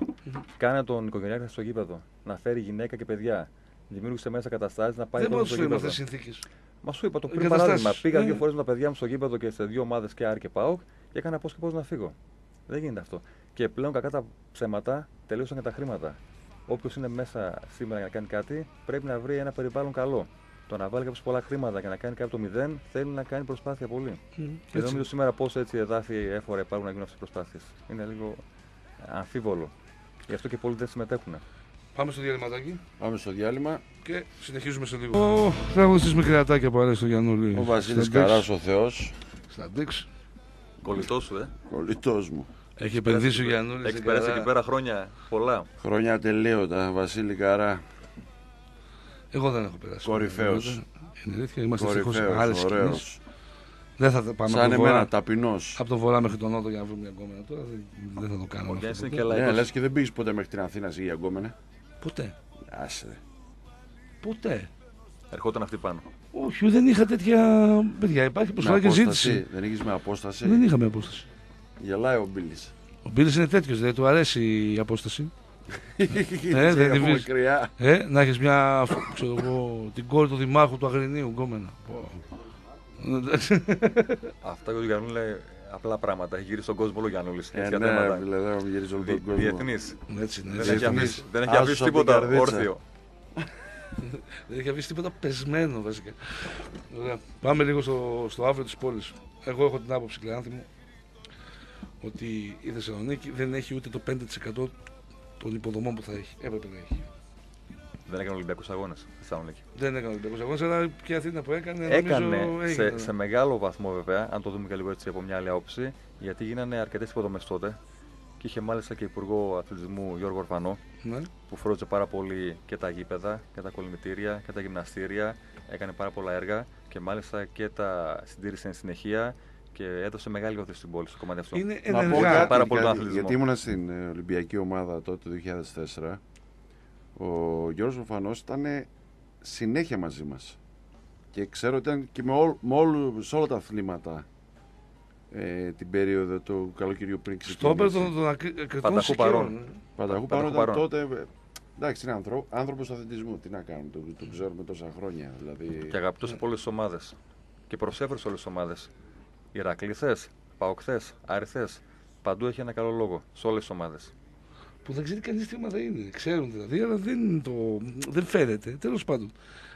Κάνε τον οικογενειάρχη στο γήπεδο. Να φέρει γυναίκα και παιδιά. Δημιούργησε μέσα καταστάσεις να πάει δεν μπορώ κόσμο να στο του φέρουμε γήπεδο. αυτέ τι συνθήκες. Μα σου είπα το πριν Εγκαταστάσεις. παράδειγμα. Πήγα Ναι. δύο φορές με τα παιδιά μου στο γήπεδο και σε δύο ομάδες και Άρη και Πάοκ και έκανα πώς και πώς να φύγω. Δεν γίνεται αυτό. Και πλέον κακά τα ψέματα τελείωσαν και τα χρήματα. Όποιος είναι μέσα σήμερα για να κάνει κάτι πρέπει να βρει ένα περιβάλλον καλό. Το να βάλει κάποιος πολλά χρήματα και να κάνει κάτι το μηδέν θέλει να κάνει προσπάθεια πολύ. Και δεν νομίζω σήμερα πώς έτσι εδάφη έφορα υπάρχουν να γίνουν αυτές τι προσπάθειες. Είναι λίγο αμφίβολο. Γι' αυτό και πολλοί δεν συμμετέχουν. Πάμε στο διαλυματάκι Πάμε στο διάλειμμα. και συνεχίζουμε σε λίγο. Ο τραγουδιστή με κρεατάκια που αρέσει στο Γιαννούλη. Ο Βασίλης Στα Καρά, Dix. ο Θεός, Στα Dix. Κολλητός σου, ε. κολλητός μου. Έχει επενδύσει ο Γιαννούλη. Έχεις περάσει εκεί πέρα χρόνια πολλά. Χρόνια τελείωτα, Βασίλη Καρά. Εγώ δεν έχω περάσει. Κορυφαίος. Είναι αλήθεια, είμαστε ευτυχώ Κορυφαίος, άλλες ωραίος. σκηνές. Δεν θα πάμε Σαν από, το εμένα, βορρά, ταπεινός. από το βορρά μέχρι τον νότο για να βρούμε μια γκόμενα. Τώρα δεν, δεν θα το κάνω. Ο αυτό Γιάννης είναι ποτέ. και Ναι, λαϊκός. λες και δεν πήγες ποτέ μέχρι την Αθήνα εσύ για γκόμενα. Ποτέ. Άσε. Ποτέ. Ερχόταν αυτή πάνω. Όχι, δεν είχα τέτοια. Παιδιά, υπάρχει Με προσφορά και απόσταση. ζήτηση. Δεν είχες με απόσταση; Δεν είχαμε απόσταση. Γελάει ο Μπίλης. Ο Μπίλης είναι τέτοιος, δεν του αρέσει η απόσταση. ε, δεν τη από βρεις. μακριά. Ε, να έχεις μια. ξέρω εγώ, την κόρη του δημάρχου του Αγρινίου γκόμενα. Πω. Αυτά για τον Γιαννούλη είναι απλά πράγματα. Έχει γυρίσει στον κόσμο όλο ο Γιαννούλη. Ε, ναι, δηλαδή μου γυρίζει όλο τον κόσμο. Διεθνής. Έτσι είναι. Δεν έτσι έχει είναι. αφήσει, δεν έχει Άσος αφήσει από την τίποτα καρδίτσα. όρθιο. Δεν έχει αφήσει τίποτα πεσμένο βασικά. Ωραία. Πάμε λίγο στο, στο αύριο της πόλης. Εγώ έχω την άποψη, Κλεάνθη μου, ότι η Θεσσαλονίκη δεν έχει ούτε το 5% των υποδομών που θα έχει. Έπρεπε να έχει. Δεν έκανε Ολυμπιακούς Αγώνες στη Θεσσαλονίκη. Δεν έκανε ο Ολυμπιακό Αγώνα, αλλά και η Αθήνα που έκανε. Έκανε νομίζω, έγινε. σε, σε μεγάλο βαθμό βέβαια, αν το δούμε και λίγο έτσι από μια άλλη άποψη, γιατί γίνανε αρκετές υποδομές τότε. Και είχε μάλιστα και υπουργό αθλητισμού Γιώργο Ορφανό, Ναι. που φρόντιζε πάρα πολύ και τα γήπεδα και τα κολυμβητήρια και τα γυμναστήρια. Έκανε πάρα πολλά έργα και μάλιστα και τα συντήρησε εν συνεχεία και έδωσε μεγάλη όθηση στην πόλη στο κομμάτι αυτό. Είναι Να πω ενεργά. κάτι, πάρα πολύ τον κάτι, αθλητισμό. γιατί ήμουνα στην ε, Ολυμπιακή ομάδα τότε το 2004. Ο Γιώργος Οφανός ήταν συνέχεια μαζί μας. Και ξέρω ότι ήταν και με, όλ, με όλους, σε όλα τα αθλήματα ε, την περίοδο του καλοκαιριού πριν Στο όπερ ξεκινήσει. των, των ακρι- κριτικών Πανταχού σικαίων. παρών. Πανταχού Πανταχού πάνω ήταν παρών. τότε. ε, Εντάξει, είναι άνθρω, άνθρωπος αθλητισμού. Τι να κάνουμε, το, το ξέρουμε τόσα χρόνια. Δηλαδή, Και αγαπητό Ναι. από όλε τι ομάδες. Και προσέφερε σε όλες τις ομάδες. Ηρακλήθε, Παοκθέ, Αριθέ. Παντού έχει ένα καλό λόγο. Σε όλες τις ομάδες. Που δεν ξέρει κανείς τι ομάδα είναι. Ξέρουν δηλαδή, αλλά δεν, το, δεν φαίνεται. Τέλος πάντων.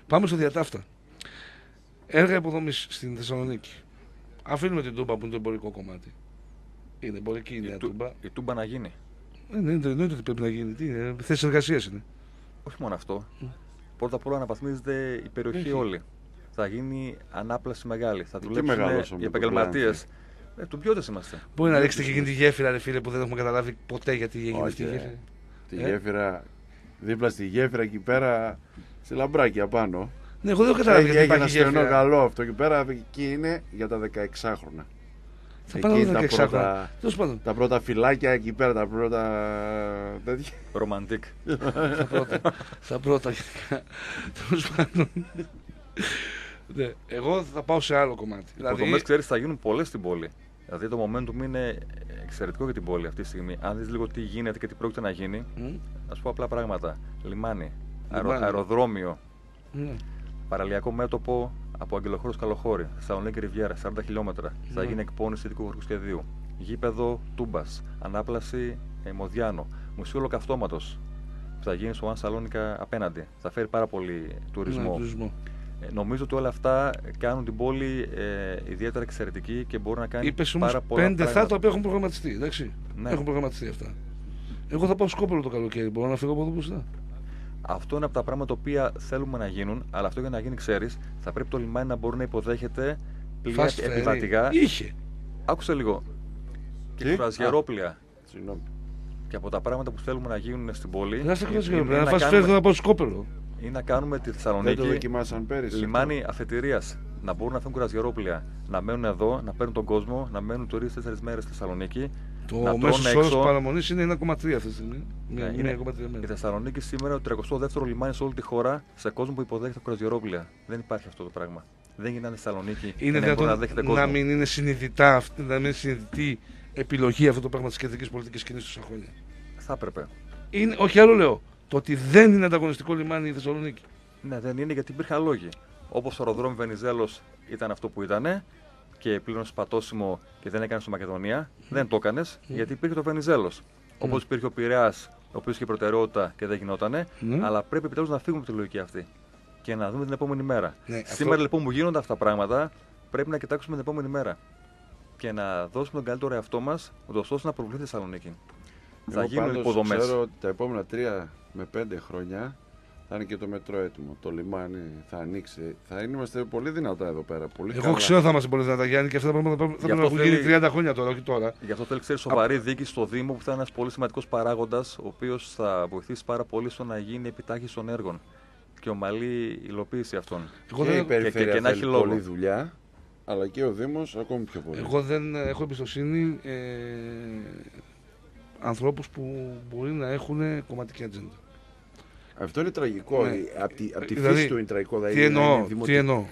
Πάμε στο διατάφτα. Έργα υποδομής στην Θεσσαλονίκη. Αφήνουμε την Τούμπα που είναι το εμπορικό κομμάτι. Είναι εμπορική η νέα Η, του- Τούμπα. η Τούμπα να γίνει. Ε, ναι, δεν εννοείται ότι πρέπει να γίνει. Τι είναι, θέσεις εργασίας είναι. Όχι μόνο αυτό. Πρώτα απ' όλα αναβαθμίζεται η περιοχή Έχει. όλη. Θα γίνει ανάπλαση μεγάλη. Θα δουλέψουν μεγαλώσαμε οι το επαγγελματίε. Πλάνο. Ε, του ποιότε είμαστε. Μπορεί να ρίξετε και εκείνη τη γέφυρα, ρε φίλε, που δεν έχουμε καταλάβει ποτέ γιατί έγινε Όχι, αυτή η ε. γέφυρα. τη Ε; γέφυρα, δίπλα στη γέφυρα εκεί πέρα, σε λαμπράκια πάνω. Ναι, εγώ δεν έχω καταλάβει Έχει, γιατί έχει ένα υπάρχει στενό γέφυρα. καλό αυτό εκεί πέρα. Εκεί είναι για τα 16χρονα. Θα πάνε όλα τα 16 πρώτα, χρόνια. Τέλος πάντων, τα πρώτα φυλάκια εκεί πέρα, τα πρώτα τέτοια. Ρομαντικ. στα πρώτα. στα πρώτα. Τέλος πάντων. Ναι, εγώ θα πάω σε άλλο κομμάτι. Οι υποδομέ, Δηλαδή, ξέρεις, θα γίνουν πολλές στην πόλη. Δηλαδή το momentum είναι εξαιρετικό για την πόλη αυτή τη στιγμή. Αν δεις λίγο τι γίνεται και τι πρόκειται να γίνει, Μμ, ας πω απλά πράγματα. Λιμάνι, αερο- Λιμάνι. αεροδρόμιο, ναι. παραλιακό μέτωπο από Αγγελοχώρος Καλοχώρη, Θεσσαλονίκη Ριβιέρα, 40 χιλιόμετρα. Θα Ναι. γίνει εκπόνηση ειδικού χωρικού σχεδίου. Γήπεδο Τούμπας, ανάπλαση ε, Μοδιάνο, μουσείο ολοκαυτώματος που θα γίνει στο One Σαλόνικα απέναντι. Θα φέρει πάρα πολύ τουρισμό. Ναι, τουρισμό. Ε, νομίζω ότι όλα αυτά κάνουν την πόλη ε, ιδιαίτερα εξαιρετική και μπορεί να κάνει Είπες όμως πάρα πολλά πέντε θα πράγματα. τα οποία έχουν προγραμματιστεί. Εντάξει. Ναι. Έχουν προγραμματιστεί αυτά. Εγώ θα πάω σκόπελο το καλοκαίρι. Μπορώ να φύγω από εδώ μπροστά. Αυτό είναι από τα πράγματα τα οποία θέλουμε να γίνουν, αλλά αυτό για να γίνει, ξέρεις, θα πρέπει το λιμάνι να μπορεί να υποδέχεται πλοία Fast ferry. επιβατικά. Είχε. Άκουσε λίγο. Και Τι; κρουαζιερόπλια. Συγγνώμη. Και από τα πράγματα που θέλουμε να γίνουν στην πόλη. Δεν θα είναι- χρειάζεται είναι να να φας κάνουμε- φέρει να πάω σκόπελο. Είναι να κάνουμε τη Δεν το Θεσσαλονίκη δοκιμάσαν πέρυσι. λιμάνι αφετηρίας. Να μπορούν να φέρουν κουραζιερόπλια. Να μένουν εδώ, να παίρνουν τον κόσμο, να μένουν τουρίστες τέσσερις μέρες στη Θεσσαλονίκη. Το να μέσος τρώνε όρος έξω. παραμονής είναι 1,3 αυτή τη στιγμή. Μία- Ναι, μία είναι 1,3 η μέρα. Θεσσαλονίκη σήμερα το 32ο λιμάνι σε όλη τη χώρα σε κόσμο που υποδέχεται κουραζιερόπλια. Δεν υπάρχει αυτό το πράγμα. Δεν γίνεται Θεσσαλονίκη Είναι και να μπορεί να δέχεται δυνατόν κόσμο. να μην είναι συνειδητά αυτή, να μην είναι συνειδητή επιλογή αυτό το πράγμα της κεντρικής πολιτικής σκηνή τόσα χρόνια; Θα έπρεπε. Είναι, όχι άλλο λέω. Το ότι δεν είναι ανταγωνιστικό λιμάνι η Θεσσαλονίκη. Ναι, δεν είναι γιατί υπήρχαν λόγοι. Όπως το αεροδρόμιο Βενιζέλος ήταν αυτό που ήταν και πλήρωνε πατώσιμο και δεν έκανε στο Μακεδονία. Δεν το έκανες γιατί υπήρχε το Βενιζέλος. Όπως υπήρχε ο Πειραιάς, ο οποίος είχε προτεραιότητα και δεν γινότανε. Ναι. Αλλά πρέπει επιτέλους να φύγουμε από τη λογική αυτή και να δούμε την επόμενη μέρα. Ναι, αυτό- Σήμερα λοιπόν που γίνονται αυτά τα πράγματα, πρέπει να κοιτάξουμε την επόμενη μέρα και να δώσουμε τον καλύτερο εαυτό μας, ώστε να προβληθεί η Θεσσαλονίκη. Θα Εγώ γίνουν πάντως υποδομές. Ξέρω ότι τα επόμενα τρία με πέντε χρόνια θα είναι και το μετρό έτοιμο. Το λιμάνι θα ανοίξει. Θα είμαστε πολύ δυνατά εδώ πέρα. Πολύ Εγώ καλά. ξέρω θα είμαστε πολύ δυνατά Γιάννη και αυτά τα πράγματα θα Γι' πρέπει να αυτό έχουν γίνει θέλει- 30 χρόνια τώρα, όχι τώρα. Γι' αυτό θέλει ξέρεις σοβαρή διοίκηση στο Δήμο που θα είναι ένας πολύ σημαντικός παράγοντας, ο οποίος θα βοηθήσει πάρα πολύ στο να γίνει επιτάχυνση των έργων και ομαλή υλοποίηση αυτών. Εγώ και δεν- η περιφέρεια και- και να θέλει έχει λόγο. πολλή δουλειά Αλλά και ο Δήμος ακόμη πιο πολύ. Εγώ δεν έχω εμπιστοσύνη ε, ανθρώπους που μπορεί να έχουν κομματική ατζέντα. Αυτό είναι τραγικό. Ναι. Από τη, απ' τη Δηλαδή, φύση του είναι τραγικό. Δηλαδή, τι να εννοώ, είναι τι δημοτικά εννοώ.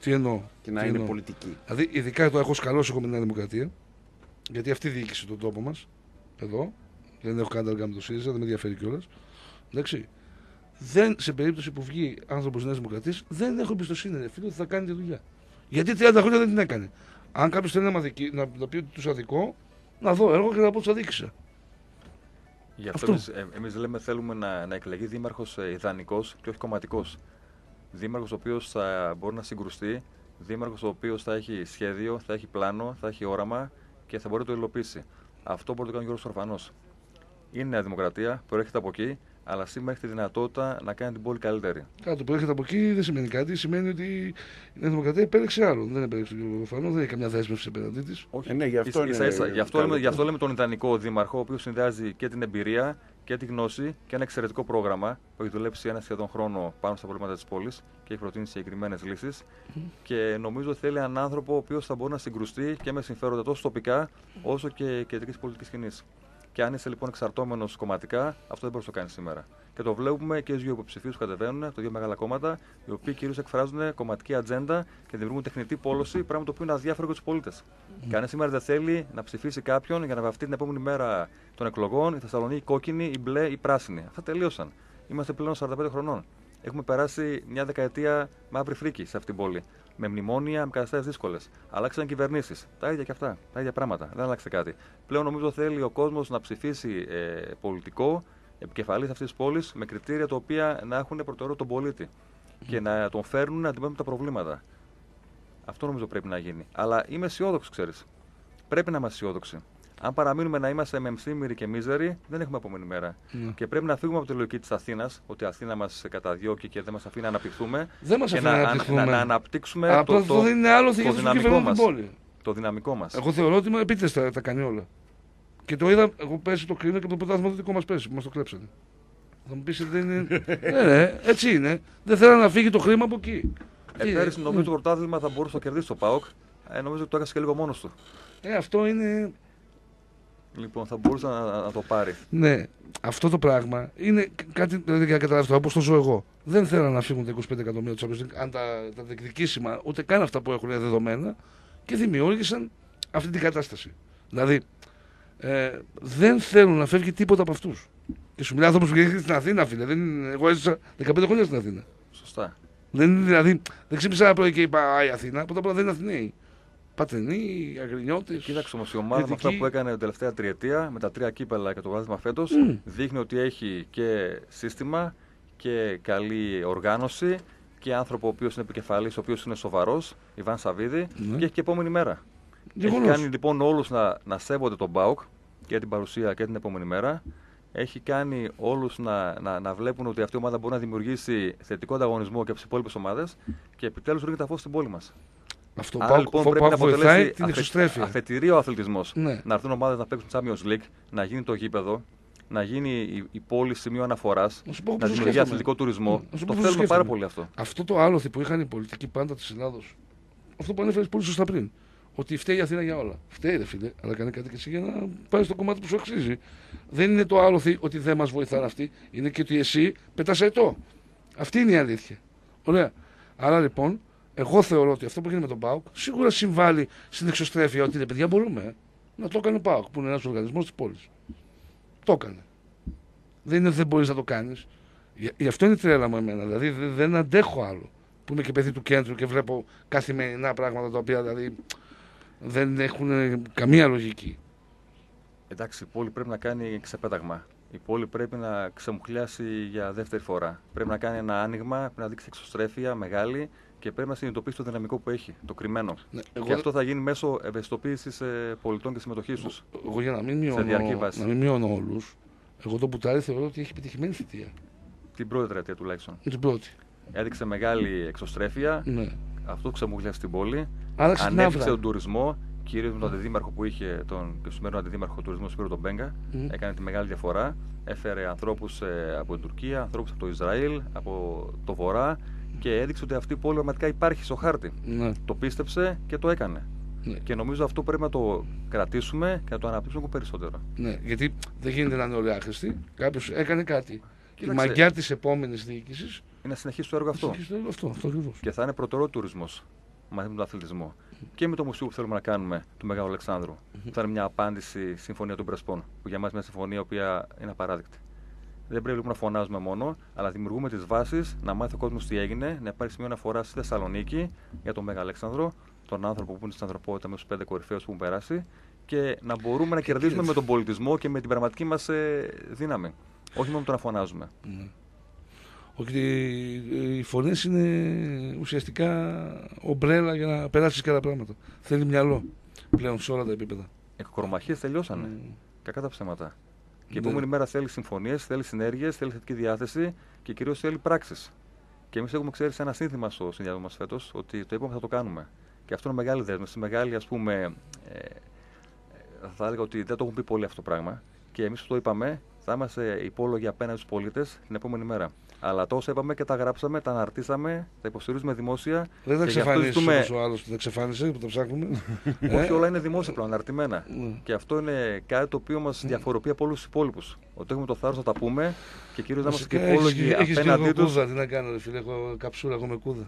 Τι εννοώ. και να τι είναι εννοώ. πολιτική. Δηλαδή, ειδικά το έχω σκαλώσει εγώ με την Νέα Δημοκρατία, γιατί αυτή διοίκησε τον τόπο μας, εδώ. Δεν έχω κάνει τα με το ΣΥΡΙΖΑ, δεν με ενδιαφέρει κιόλας. Εντάξει. Δεν, σε περίπτωση που βγει άνθρωπος Νέας Δημοκρατίας, δεν έχω εμπιστοσύνη, ρε φίλε, ότι θα κάνει τη δουλειά. Γιατί 30 χρόνια δεν την έκανε. Αν κάποιος θέλει να, μ' αδικεί- να, να πει ότι τους αδικό, να δω έργο και να πω τους αδίκησα. Γι' Αυτό. αυτό εμείς, ε, εμείς λέμε θέλουμε να, να εκλεγεί δήμαρχος ε, ιδανικός και όχι κομματικός. Δήμαρχος ο οποίος θα μπορεί να συγκρουστεί, δήμαρχος ο οποίος θα έχει σχέδιο, θα έχει πλάνο, θα έχει όραμα και θα μπορεί να το υλοποιήσει. Αυτό μπορεί να το κάνει ο Γιώργος Ορφανός. Είναι Νέα Δημοκρατία, προέρχεται από εκεί, αλλά σήμερα έχει τη δυνατότητα να κάνει την πόλη καλύτερη. Κάτω που έρχεται από εκεί δεν σημαίνει κάτι. Σημαίνει ότι η Νέα Δημοκρατία επέλεξε άλλον. Δεν επέλεξε τον κύριο Ροφανό, δεν έχει καμιά δέσμευση απέναντί της. Όχι. Ε, ναι, γι' αυτό Ίσα- είναι ίσα- γι' αυτό, λέμε, καλύτερο. γι' αυτό λέμε τον ιδανικό δήμαρχο, ο οποίος συνδυάζει και την εμπειρία και τη γνώση και ένα εξαιρετικό πρόγραμμα που έχει δουλέψει ένα σχεδόν χρόνο πάνω στα προβλήματα της πόλης και έχει προτείνει συγκεκριμένες λύσεις. Και νομίζω ότι θέλει έναν άνθρωπο ο οποίος θα μπορεί να συγκρουστεί και με συμφέροντα τόσο τοπικά όσο και κεντρική πολιτικής σκηνής. Και αν είσαι λοιπόν εξαρτώμενος κομματικά, αυτό δεν μπορείς να το κάνεις σήμερα. Και το βλέπουμε και στου δύο υποψηφίους που κατεβαίνουν, τα δύο μεγάλα κόμματα, οι οποίοι κυρίως εκφράζουν κομματική ατζέντα και δημιουργούν τεχνητή πόλωση, πράγμα το οποίο είναι αδιάφορο για τους πολίτες. Κανένα σήμερα δεν θέλει να ψηφίσει κάποιον για να βαφτεί την επόμενη μέρα των εκλογών η Θεσσαλονίκη κόκκινη, η μπλε, η πράσινη. Αυτά τελείωσαν. Είμαστε πλέον 45 χρονών. Έχουμε περάσει μια δεκαετία μαύρη φρίκη σε αυτήν την πόλη. Με μνημόνια, με καταστάσεις δύσκολες. Αλλάξαν κυβερνήσεις. Τα ίδια και αυτά. Τα ίδια πράγματα. Δεν άλλαξε κάτι. Πλέον νομίζω θέλει ο κόσμος να ψηφίσει ε, πολιτικό επικεφαλής αυτής της πόλης με κριτήρια τα οποία να έχουν προτεραιότητα τον πολίτη και να τον φέρνουν να αντιμετωπίσουν τα προβλήματα. Αυτό νομίζω πρέπει να γίνει. Αλλά είμαι αισιόδοξος, ξέρεις. Πρέπει να είμαστε αισιόδοξοι. Αν παραμείνουμε να είμαστε μεμψίμηροι και μίζεροι, δεν έχουμε επόμενη μέρα. Ναι. Και πρέπει να φύγουμε από τη λογική της Αθήνας, ότι η Αθήνα μας καταδιώκει και δεν μας αφήνει να αναπτυχθούμε. Δεν μας και αφήνει να να, αναπτυχθούμε. να, να αναπτύξουμε Απλά το, αυτό το, δεν είναι άλλο το για του δυναμικό κυβερνών μας. την πόλη. το δυναμικό μας. Εγώ θεωρώ ότι μα επίτηδε τα, τα κάνει όλα. Και το είδα, εγώ πέρσι το κρίνω και από το πρωτάθλημα το δικό μας πέρσι που μας το κλέψανε. Θα μου πεις δεν είναι. ναι, ναι, έτσι είναι. Δεν θέλω να φύγει το χρήμα από εκεί. Ε, Τι, πέρυσι ε, νομίζω το πρωτάθλημα θα μπορούσε να κερδίσει το ΠΑΟΚ. Ε, νομίζω ότι το έκασε και λίγο μόνος του. Ε, αυτό είναι. Λοιπόν, θα μπορούσε να, να- να το πάρει. Ναι, αυτό το πράγμα είναι κα- κάτι. Δηλαδή, για να καταλάβετε, όπως το ζω εγώ. Δεν θέλω να φύγουν τα 25 εκατομμύρια τους Champions League, αν τα, τα διεκδικήσιμα, ούτε καν αυτά που έχουν δεδομένα και δημιούργησαν αυτή την κατάσταση. Δηλαδή, ε, δεν θέλουν να φεύγει τίποτα από αυτούς. Και σου μιλάει άνθρωπος που γεννήθηκε στην Αθήνα, φίλε. Δεν είναι, εγώ έζησα 15 χρόνια στην Αθήνα. Σωστά. Δεν είναι δηλαδή. Δεν ξύπνησα ένα πρωί και είπα Α, η Αθήνα. Πρώτα απ' όλα δεν είναι Αθηναίοι. Πατενοί, Αγρινιώτε. Κοίταξε όμως η ομάδα με αυτά Κριτική. που έκανε την τελευταία τριετία, με τα τρία κύπελα και το γράφημα φέτος, Μμ. δείχνει ότι έχει και σύστημα και καλή οργάνωση και άνθρωπο ο οποίος είναι επικεφαλής, ο οποίος είναι σοβαρός, Ιβάν Σαββίδη, Ναι. και έχει και επόμενη μέρα. Γεγονός. Έχει κάνει λοιπόν όλους να, να σέβονται τον Μπάουκ και την παρουσία και την επόμενη μέρα. Έχει κάνει όλους να, να, να βλέπουν ότι αυτή η ομάδα μπορεί να δημιουργήσει θετικό ανταγωνισμό και από τις υπόλοιπες ομάδες και επιτέλους ρίχνει τα φω στην πόλη μας. Αυτό Άρα που λοιπόν που- πρέπει που να βοηθάει αποτελέσει την αφε- εξωστρέφεια. αφετηρία ο αθλητισμός. Ναι. Να έρθουν ομάδες να παίξουν Champions League, να γίνει το γήπεδο, να γίνει η, η πόλη σημείο αναφοράς, Να σου πω να πώς το δημιουργεί σκέφτομαι. αθλητικό τουρισμό. Να σου πω Το πώς το θέλουμε πάρα σκέφτομαι. πολύ αυτό. Αυτό το άλοθη που είχαν οι πολιτικοί πάντα της Ελλάδος. Αυτό που ανέφερες πολύ σωστά πριν. Ότι φταίει η Αθήνα για όλα. Φταίει, ρε φίλε, αλλά κάνει κάτι και εσύ για να πάρεις το κομμάτι που σου αξίζει. Δεν είναι το άλοθη ότι δεν μας βοηθάνε αυτοί. Είναι και ότι εσύ πετάς ετώ. Αυτή είναι η αλήθεια. Ωραία. Άρα λοιπόν, εγώ θεωρώ ότι αυτό που γίνεται με τον ΠΑΟΚ σίγουρα συμβάλλει στην εξωστρέφεια ότι ρε παιδιά μπορούμε. ε, Να το έκανε ο ΠΑΟΚ που είναι ένας οργανισμός της πόλης. Το έκανε. Δεν είναι ότι δεν μπορείς να το κάνεις. Γι' αυτό είναι η τρέλα μου εμένα. Δηλαδή δε- δεν αντέχω άλλο. Που είμαι και παιδί του κέντρου και βλέπω καθημερινά πράγματα τα οποία δηλαδή δεν έχουν ε, καμία λογική. Εντάξει, η πόλη πρέπει να κάνει ξεπέταγμα. Η πόλη πρέπει να ξεμουχλιάσει για δεύτερη φορά. Πρέπει να κάνει ένα άνοιγμα, πρέπει να δείξει εξωστρέφεια μεγάλη και πρέπει να συνειδητοποιήσει το δυναμικό που έχει, το κρυμμένο. Ναι, εγώ, Και αυτό θα γίνει μέσω ευαισθητοποίησης πολιτών και συμμετοχής τους. εγώ για να μην σε διαρκή μειώνω, βάση. να μην μειώνω όλους, εγώ το πουτάρι θεωρώ ότι έχει πετυχημένη θητεία. Την πρώτη τριετία τουλάχιστον. Είναι την πρώτη. Έδειξε μεγάλη εξωστρέφεια, Ναι. αυτό ξεμούχλιασε την πόλη. Άλλαξε την Ανέπτυξε άβρα. τον τουρισμό, κυρίως με τον αντιδήμαρχο που είχε, τον, και σημερινό αντιδήμαρχο τουρισμού Σπύρο τον Μπέγκα. Μμ. Έκανε τη μεγάλη διαφορά. Έφερε ανθρώπους από την Τουρκία, ανθρώπους από το Ισραήλ, από το Βορρά και έδειξε ότι αυτή η πόλη πραγματικά υπάρχει στο χάρτη. Ναι. Το πίστεψε και το έκανε. Ναι. Και νομίζω αυτό πρέπει να το κρατήσουμε και να το αναπτύξουμε ακόμα περισσότερο. Ναι, γιατί δεν γίνεται να είναι όλοι άχρηστοι. Κάποιος έκανε κάτι. Η Κοίταξε. μαγιά της επόμενης διοίκησης. Είναι να συνεχίσει το έργο αυτό. Αυτό, αυτό ακριβώς. Και θα είναι προτεραιότητα τουρισμός μαζί με τον αθλητισμό. Και με το μουσείο που θέλουμε να κάνουμε του Μεγάλου Αλεξάνδρου. Θα είναι μια απάντηση στη Συμφωνία των Πρεσπών. Που για μας είναι μια συμφωνία η οποία είναι απαράδεκτη. Δεν πρέπει λοιπόν να φωνάζουμε μόνο, αλλά δημιουργούμε τις βάσεις να μάθει ο κόσμος τι έγινε, να υπάρχει σημείο αναφοράς στη Θεσσαλονίκη για τον Μέγα Αλέξανδρο, τον άνθρωπο που είναι στην ανθρωπότητα με τους πέντε κορυφαίους που έχουν περάσει και να μπορούμε να κερδίσουμε με τον πολιτισμό και με την πραγματική μας δύναμη. Όχι μόνο το να φωνάζουμε. Ναι. Ότι οι φωνές είναι ουσιαστικά ομπρέλα για να περάσεις και άλλα πράγματα. Θέλει μυαλό πλέον σε όλα τα επίπεδα. Εκκορμαχίε τελειώσανε. Mm. Κακά τα ψέματα. Και η Ναι. επόμενη μέρα θέλει συμφωνίες, θέλει συνέργειες, θέλει θετική διάθεση και κυρίως θέλει πράξεις. Και εμείς έχουμε ξέρεις σε ένα σύνθημα στο συνδυασμό μας φέτος ότι το είπαμε θα το κάνουμε. Και αυτό είναι μεγάλη δέσμευση, μεγάλη ας πούμε. Ε, ε, θα έλεγα ότι δεν το έχουν πει πολύ αυτό το πράγμα. Και εμείς που το είπαμε, θα είμαστε υπόλογοι απέναντι στους πολίτες την επόμενη μέρα. Αλλά τα όσα είπαμε και τα γράψαμε, τα αναρτήσαμε, τα υποστηρίζουμε δημόσια. Δεν θα και γι' αυτό εξαφανίσει ζητούμε- όπως ο άλλος που δεν εξαφάνισε που το ψάχνουμε. Όχι, όλα είναι δημόσια πλέον, αναρτημένα. Ναι. Και αυτό είναι κάτι το οποίο μας διαφοροποιεί από όλους τους υπόλοιπους. Ότι έχουμε το θάρρος να τα πούμε και κυρίως να είμαστε και Βασικά, έχεις- υπόλογοι έχεις και απέναντί εγώ τους. κούδα, τι να κάνω, ρε φίλε. Έχω καψούρα, εγώ με κούδα.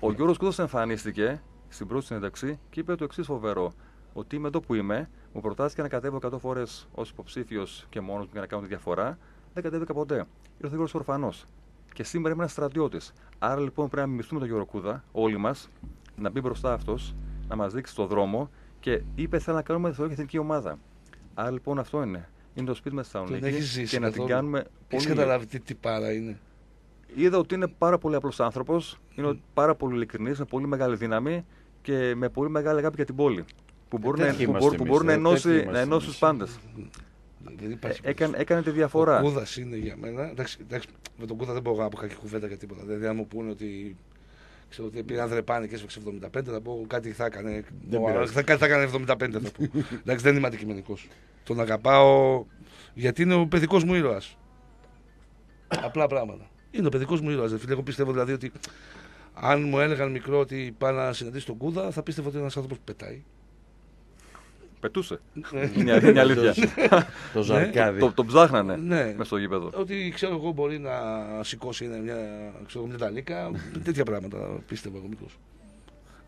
Ο Γιώργος Κούδας εμφανίστηκε στην πρώτη συνέντευξη και είπε το εξής φοβερό. Ότι είμαι εδώ που είμαι, μου προτάστηκε να κατέβω 100 φορές ως υποψήφιος και μόνος μου για να κάνω τη διαφορά. Δεν κατέβηκα ποτέ. Ήρθε ο Γιώργος ορφανός. Και σήμερα είμαι ένας στρατιώτης. Άρα λοιπόν πρέπει να μιμηθούμε τον Γιώργο Κούδα, όλοι μας, να μπει μπροστά αυτός, να μας δείξει το δρόμο και είπε θέλω να κάνουμε θεωρώ εθνική ομάδα. Άρα λοιπόν αυτό είναι. Είναι το σπίτι μας στη Τον Θεσσαλονίκη έχεις ζήσει και να την καθόλου. κάνουμε Έχεις πολύ. καταλάβει τι, τι πάρα είναι. Είδα ότι είναι πάρα πολύ απλός άνθρωπος, είναι πάρα πολύ ειλικρινής, με πολύ μεγάλη δύναμη και με πολύ μεγάλη αγάπη για την πόλη. Που μπορεί, να, τέτοιοι που είμαστε μπορεί, που εμείς, μπορεί να ε, ενώσει, τέτοιοι να είμαστε ενώσει εμείς. του πάντε. Δεν υπάρχει. έκανε, έκανε τη διαφορά. Ο Κούδας είναι για μένα. Εντάξει, εντάξει, με τον Κούδα δεν μπορώ να πω κακή κουβέντα για τίποτα. Δηλαδή, αν μου πούνε ότι. Ξέρω ότι πήραν δρεπάνη και έσφαξε 75, θα πω κάτι θα έκανε. Δεν ο- πειράζει. θα, κάτι θα έκανε 75, θα πω. εντάξει, δεν είμαι αντικειμενικός. Τον αγαπάω γιατί είναι ο παιδικός μου ήρωας. Απλά πράγματα. Είναι ο παιδικός μου ήρωας. Φίλε, εγώ πιστεύω δηλαδή ότι αν μου έλεγαν μικρό ότι πάει να συναντήσει τον Κούδα, θα πίστευα ότι είναι ένας άνθρωπος που πετάει. Πετούσε. Ε, είναι, είναι αλήθεια. Το ζαρκάδι. το, το ψάχνανε ναι. μες στο γήπεδο. Ότι ξέρω εγώ μπορεί να σηκώσει ένα- μια, ξέρω, μια ταλίκα, τέτοια πράγματα πίστευα εγώ μικρός.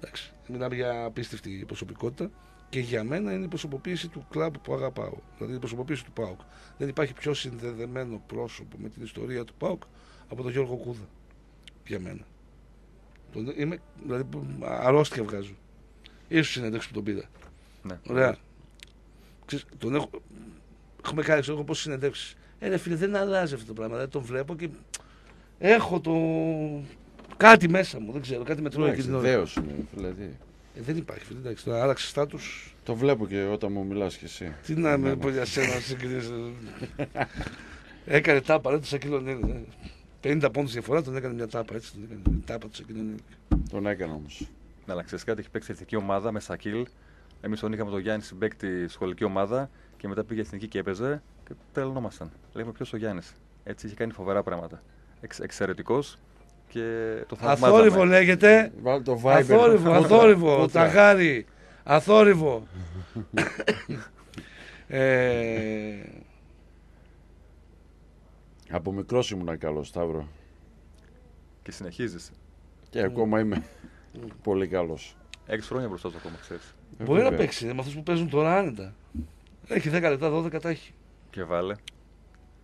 Εντάξει, μιλάμε για απίστευτη προσωπικότητα και για μένα είναι η προσωποποίηση του κλαμπ που αγαπάω. Δηλαδή η προσωποποίηση του ΠΑΟΚ. Δεν υπάρχει πιο συνδεδεμένο πρόσωπο με την ιστορία του ΠΑΟΚ από τον Γιώργο Κούδα. Για μένα. Τον, είμαι, δηλαδή αρρώστια βγάζω. Ίσως συνέντευξη που τον πήρα. Ναι. Ωραία. Ξέρεις, τον έχω... Έχουμε κάνει ξέρω, εγώ πόσε συνεντεύξεις. Ε, ρε φίλε, δεν αλλάζει αυτό το πράγμα. Δηλαδή τον βλέπω και έχω το. Κάτι μέσα μου, δεν ξέρω, κάτι με τρώει εκεί Εντάξει, την ώρα. δέος είναι, δηλαδή. Ε, δεν υπάρχει, φίλε, εντάξει. Τώρα άλλαξε στάτους. Το βλέπω και όταν μου μιλάς και εσύ. Τι να με Ναι, πω για σένα, συγκρίνεις. έκανε τάπα, ρε, του Σακυλονίδη. 50 πόντους διαφορά τον έκανε μια τάπα, έτσι. Τον έκανε, τάπα του Σακυλονίδη. Τον έκανα όμως. Ναι, αλλά ξέρεις κάτι, έχει παίξει εθνική ομάδα με Σακίλ. Εμείς τον είχαμε τον Γιάννης συμπέκτη σχολική ομάδα και μετά πήγε εθνική και έπαιζε και τρελνόμασταν. Λέγαμε ποιος ο Γιάννης; Έτσι είχε κάνει φοβερά πράγματα. Εξ, Εξαιρετικός και το θαυμάζαμε. Αθόρυβο λέγεται. Βάλε το Viber. Αθόρυβο, Κούτρα, αθόρυβο, κούτρα. ταγάρι, αθόρυβο. ε, Από μικρός ήμουνα καλός, Σταύρο. Και συνεχίζεις. Και ακόμα είμαι πολύ καλός. Έξι χρόνια μπροστά σου ακόμα, ξέρεις. Ε, μπορεί να βέβαια. παίξει με αυτούς που παίζουν τώρα άνετα. Έχει 10 λεπτά, 12 τα έχει. Και βάλε.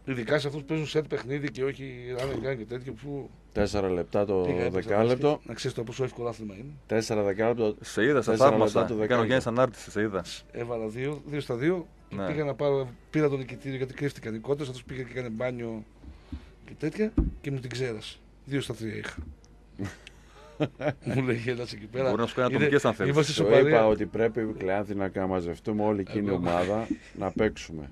Ειδικά σε αυτούς που παίζουν σετ παιχνίδι και όχι ράνερ και τέτοιο που. Τέσσερα λεπτά το πήγα, έπαιξα δεκάλεπτο. μπάσκετ. Να ξέρεις το πόσο εύκολο άθλημα είναι. Τέσσερα δεκάλεπτο. Σε είδα, σε Τέσσερα θαύμασα. λεπτά το Κάνω δεκάλεπτο. Γιάννη ανάρτησης, σε είδα. Έβαλα δύο, δύο στα δύο. Και Ναι. πήγα να πάρω, πήρα το νικητήριο γιατί κρύφτηκαν οι κότε. Αυτός πήγε και έκανε μπάνιο και τέτοια και μου την ξέρασε. Δύο στα τρία είχα. μου λέει ένα εκεί πέρα. Μπορεί να σου κάνει Είναι- ατομικέ αν θέλει. Είμαστε Σου σοπαρία. είπα ότι πρέπει Κλεάνθη να κα- μαζευτούμε όλη εκείνη η Εγώ. ομάδα να παίξουμε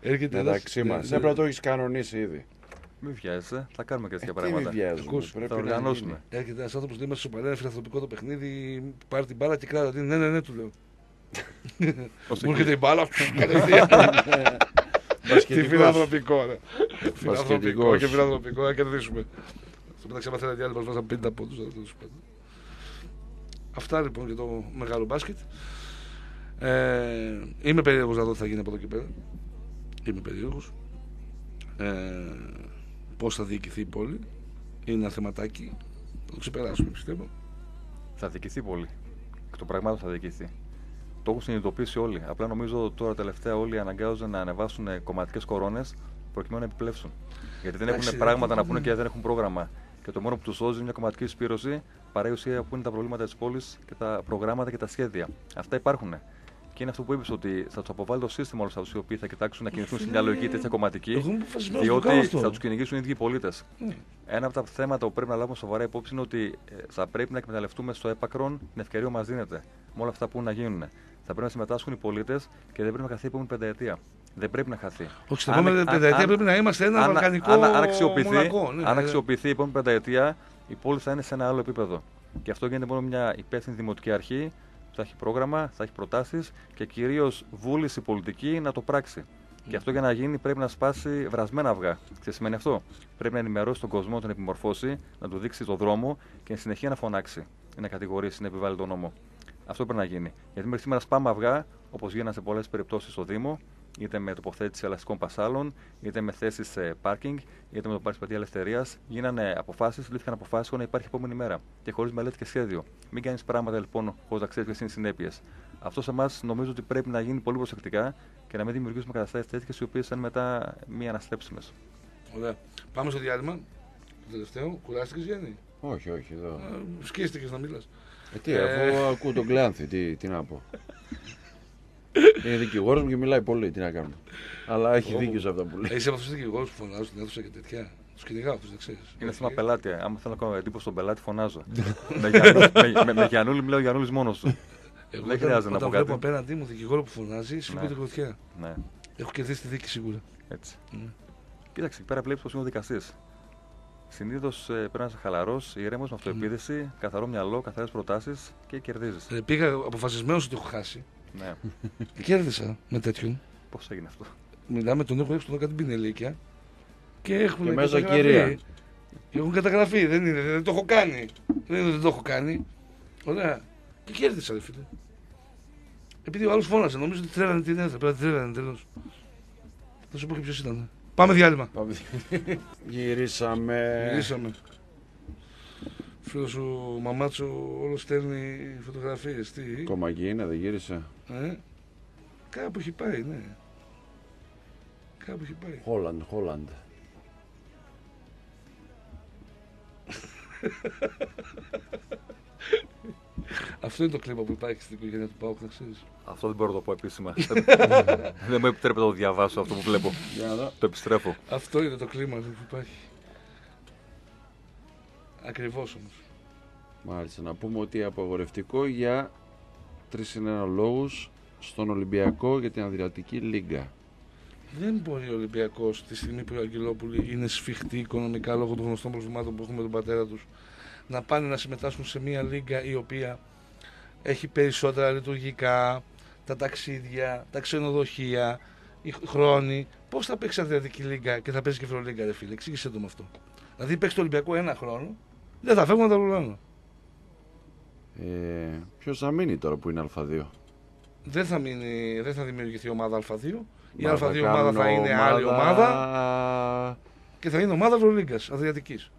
Έρχεται ένας- μεταξύ μας. ναι, ναι. Έπρεπε να το έχεις κανονίσει ήδη. Μην βιάζεσαι, θα κάνουμε και τέτοια Ε, Τι πράγματα. βιάζουμε, Ακούς, πρέπει θα να οργανώσουμε. γίνει. Έρχεται ένας άνθρωπος που λέει μέσα στο παρέα, φιλανθρωπικό το παιχνίδι, πάρει την μπάλα και κράτα την. Ναι, ναι, ναι, του λέω. Ως Μου εκεί. έρχεται η μπάλα, κατευθείαν. Τι Μπασκετικός. φιλανθρωπικό, ρε. Φιλανθρωπικό Μπασκετικός. και φιλανθρωπικό, να κερδίσουμε. Στο μεταξύ, άμα θέλατε άλλοι, βάζαμε 50 πόντου. Αυτά λοιπόν για το μεγάλο μπάσκετ. Ε, είμαι περίεργος να δω τι θα γίνει από εδώ και πέρα. Είμαι περίεργος. Ε, Πώς θα διοικηθεί η πόλη. Είναι ένα θεματάκι. Θα το ξεπεράσουμε, πιστεύω. Θα διοικηθεί πολύ. Εκ των πραγμάτων θα διοικηθεί. Το έχουν συνειδητοποιήσει όλοι. Απλά νομίζω τώρα τελευταία όλοι αναγκάζονται να ανεβάσουν κομματικές κορώνες προκειμένου να επιπλέψουν. Γιατί δεν Εντάξει, έχουν δεν πράγματα να έχουν- πούνε και δεν έχουν πρόγραμμα. Και το μόνο που τους σώζει είναι μια κομματική συσπήρωση παρά η ουσία που είναι τα προβλήματα της πόλης και τα προγράμματα και τα σχέδια. Αυτά υπάρχουν. Και είναι αυτό που είπες ότι θα τους αποβάλει το σύστημα όλους αυτούς οι οποίοι θα κοιτάξουν να κινηθούν σε μια λογική τέτοια κομματική. Εγώ είμαι αποφασισμένος να το κάνω Διότι αυτό. θα τους κυνηγήσουν οι ίδιοι πολίτες. Ναι. Ένα από τα θέματα που πρέπει να λάβουμε σοβαρά υπόψη είναι ότι ε, θα πρέπει να εκμεταλλευτούμε στο έπακρον την ευκαιρία που μας δίνεται με όλα αυτά που να γίνουν. Θα πρέπει να συμμετάσχουν οι πολίτες και δεν πρέπει να χαθεί η επόμενη πενταετία. Δεν πρέπει να χαθεί. Όχι, στην Αν- επόμενη αν- πενταετία αν- πρέπει να είμαστε ένα αν- βαλκανικό αν, αν αξιοποιηθεί, μονακό. Ναι, αν ναι. αξιοποιηθεί η επόμενη πενταετία, η πόλη θα είναι σε ένα άλλο επίπεδο. Και αυτό γίνεται μόνο μια υπεύθυνη δημοτική αρχή που θα έχει πρόγραμμα, θα έχει προτάσεις και κυρίως βούληση πολιτική να το πράξει. Και αυτό για να γίνει πρέπει να σπάσει βρασμένα αυγά. Τι σημαίνει αυτό; Πρέπει να ενημερώσει τον κόσμο, να τον επιμορφώσει, να του δείξει το δρόμο και εν συνεχεία να φωνάξει, ή να κατηγορήσει, να επιβάλλει τον νόμο. Αυτό πρέπει να γίνει. Γιατί μέχρι σήμερα σπάμε αυγά, όπως γίνανε σε πολλές περιπτώσεις στο Δήμο, είτε με τοποθέτηση ελαστικών πασάλων, είτε με θέσεις σε πάρκινγκ, είτε με το πάρκινγκ πατία ελευθερίας. Γίνανε αποφάσεις, λήφθηκαν αποφάσεις χωρί να υπάρχει επόμενη μέρα και χωρίς μελέτη και σχέδιο. Μην κάνεις πράγματα λοιπόν χωρίς να ξέρεις ποιες είναι οι συνέπειες. Αυτό σε εμάς νομίζω ότι πρέπει να γίνει πολύ προσεκτικά και να μην δημιουργήσουμε καταστάσεις τέτοιες οι οποίες είναι μετά μη αναστρέψιμες. Ωραία. Πάμε στο διάλειμμα. Το τελευταίο. Κουράστηκες, Γιάννη; Όχι, όχι, εδώ. Ε, Σκίστηκες να μιλάς. Ε, τι, Ε. αφού ακούω τον Κλάνθη, τι, τι να πω. Είναι δικηγόρος μου και μιλάει πολύ, τι να κάνουμε. Αλλά έχει Εγώ- δίκιο σε αυτά που λέει. Είσαι από αυτούς τους δικηγόρους που φωνάζουν στην αίθουσα και τέτοια. Τους κυνηγάω αυτούς, δεν ξέρεις. Είναι θέμα πελάτη. Άμα θέλω να κάνω εντύπωση στον πελάτη, φωνάζω. με, Γιαννούλη, με, με, με Γιαννούλη μιλάω Γιαννούλη μόνος του. Εγώ δεν όταν- χρειάζεται να Όταν πω βλέπω κάτι. απέναντί μου δικηγόρο που φωνάζει, σου Ναι. πει τη γροθιά. ναι, Έχω κερδίσει τη δίκη σίγουρα. έτσι. Ναι. Κοίταξε, εκεί πέρα βλέπεις πως είναι ο δικαστής. Συνήθως πρέπει να είσαι χαλαρός, ήρεμος, με αυτοεπίδεση, καθαρό μυαλό, καθαρές προτάσεις και κερδίζεις. Ε, πήγα αποφασισμένος ότι έχω χάσει. Ναι. Κέρδισα με τέτοιον. Πώς έγινε αυτό; Μιλάμε, τον έχω ρίξει τον κάτι πινελίκια και έχουν Και μέσα καταγραφεί. κυρία. Και έχουν καταγραφεί, δεν είναι, δεν το έχω κάνει. Δεν είναι, δεν το έχω κάνει. Ωραία. Και κέρδισα, ρε φίλε. Επειδή ο άλλος φώνασε, νομίζω ότι τρέλανε την έδρα. Πρέπει να την τρέλανε τέλο. Θα σου πω και ποιος ήταν. Πάμε διάλειμμα. Πάμε. Γυρίσαμε. Γυρίσαμε. Φίλος σου μαμάτσο όλος στέλνει φωτογραφίες. Τι; Ακόμα εκεί είναι, δεν γύρισε. Ε, κάπου έχει πάει, ναι. Κάπου έχει πάει. Χόλαντ, Χόλαντ. Αυτό είναι το κλίμα που υπάρχει στην οικογένεια του Πάουκ, να ξέρεις. Αυτό δεν μπορώ να το πω επίσημα. δεν μου επιτρέπεται να το διαβάσω αυτό που βλέπω. Για να δω. Το επιστρέφω. Αυτό είναι το κλίμα που υπάρχει. Ακριβώς όμως. Μάλιστα, να πούμε ότι απαγορευτικό για τρει συνένα λόγου στον Ολυμπιακό για την Αδριατική Λίγκα. Δεν μπορεί ο Ολυμπιακός τη στιγμή που οι Αγγελόπουλοι είναι σφιχτοί οικονομικά λόγω των γνωστών προβλημάτων που έχουν με τον πατέρα τους να πάνε να συμμετάσχουν σε μια λίγκα η οποία έχει περισσότερα λειτουργικά, τα ταξίδια, τα ξενοδοχεία, οι χρόνοι. Πώς θα παίξει Αδριατική Λίγκα και θα παίξει και Ευρωλίγκα, ρε φίλε, εξήγησε το με αυτό. Δηλαδή παίξει το Ολυμπιακό ένα χρόνο, δεν θα φεύγουν τα ρουλάνω. Ε, Ποιος θα μείνει τώρα που είναι Α2. Δεν θα, μείνει, δεν θα δημιουργηθεί ομάδα Α2. Η Μα Α2 θα ομάδα κάνουν θα είναι άλλη ομάδα και θα είναι ομάδα Ευρωλίγκας Αδριατικής.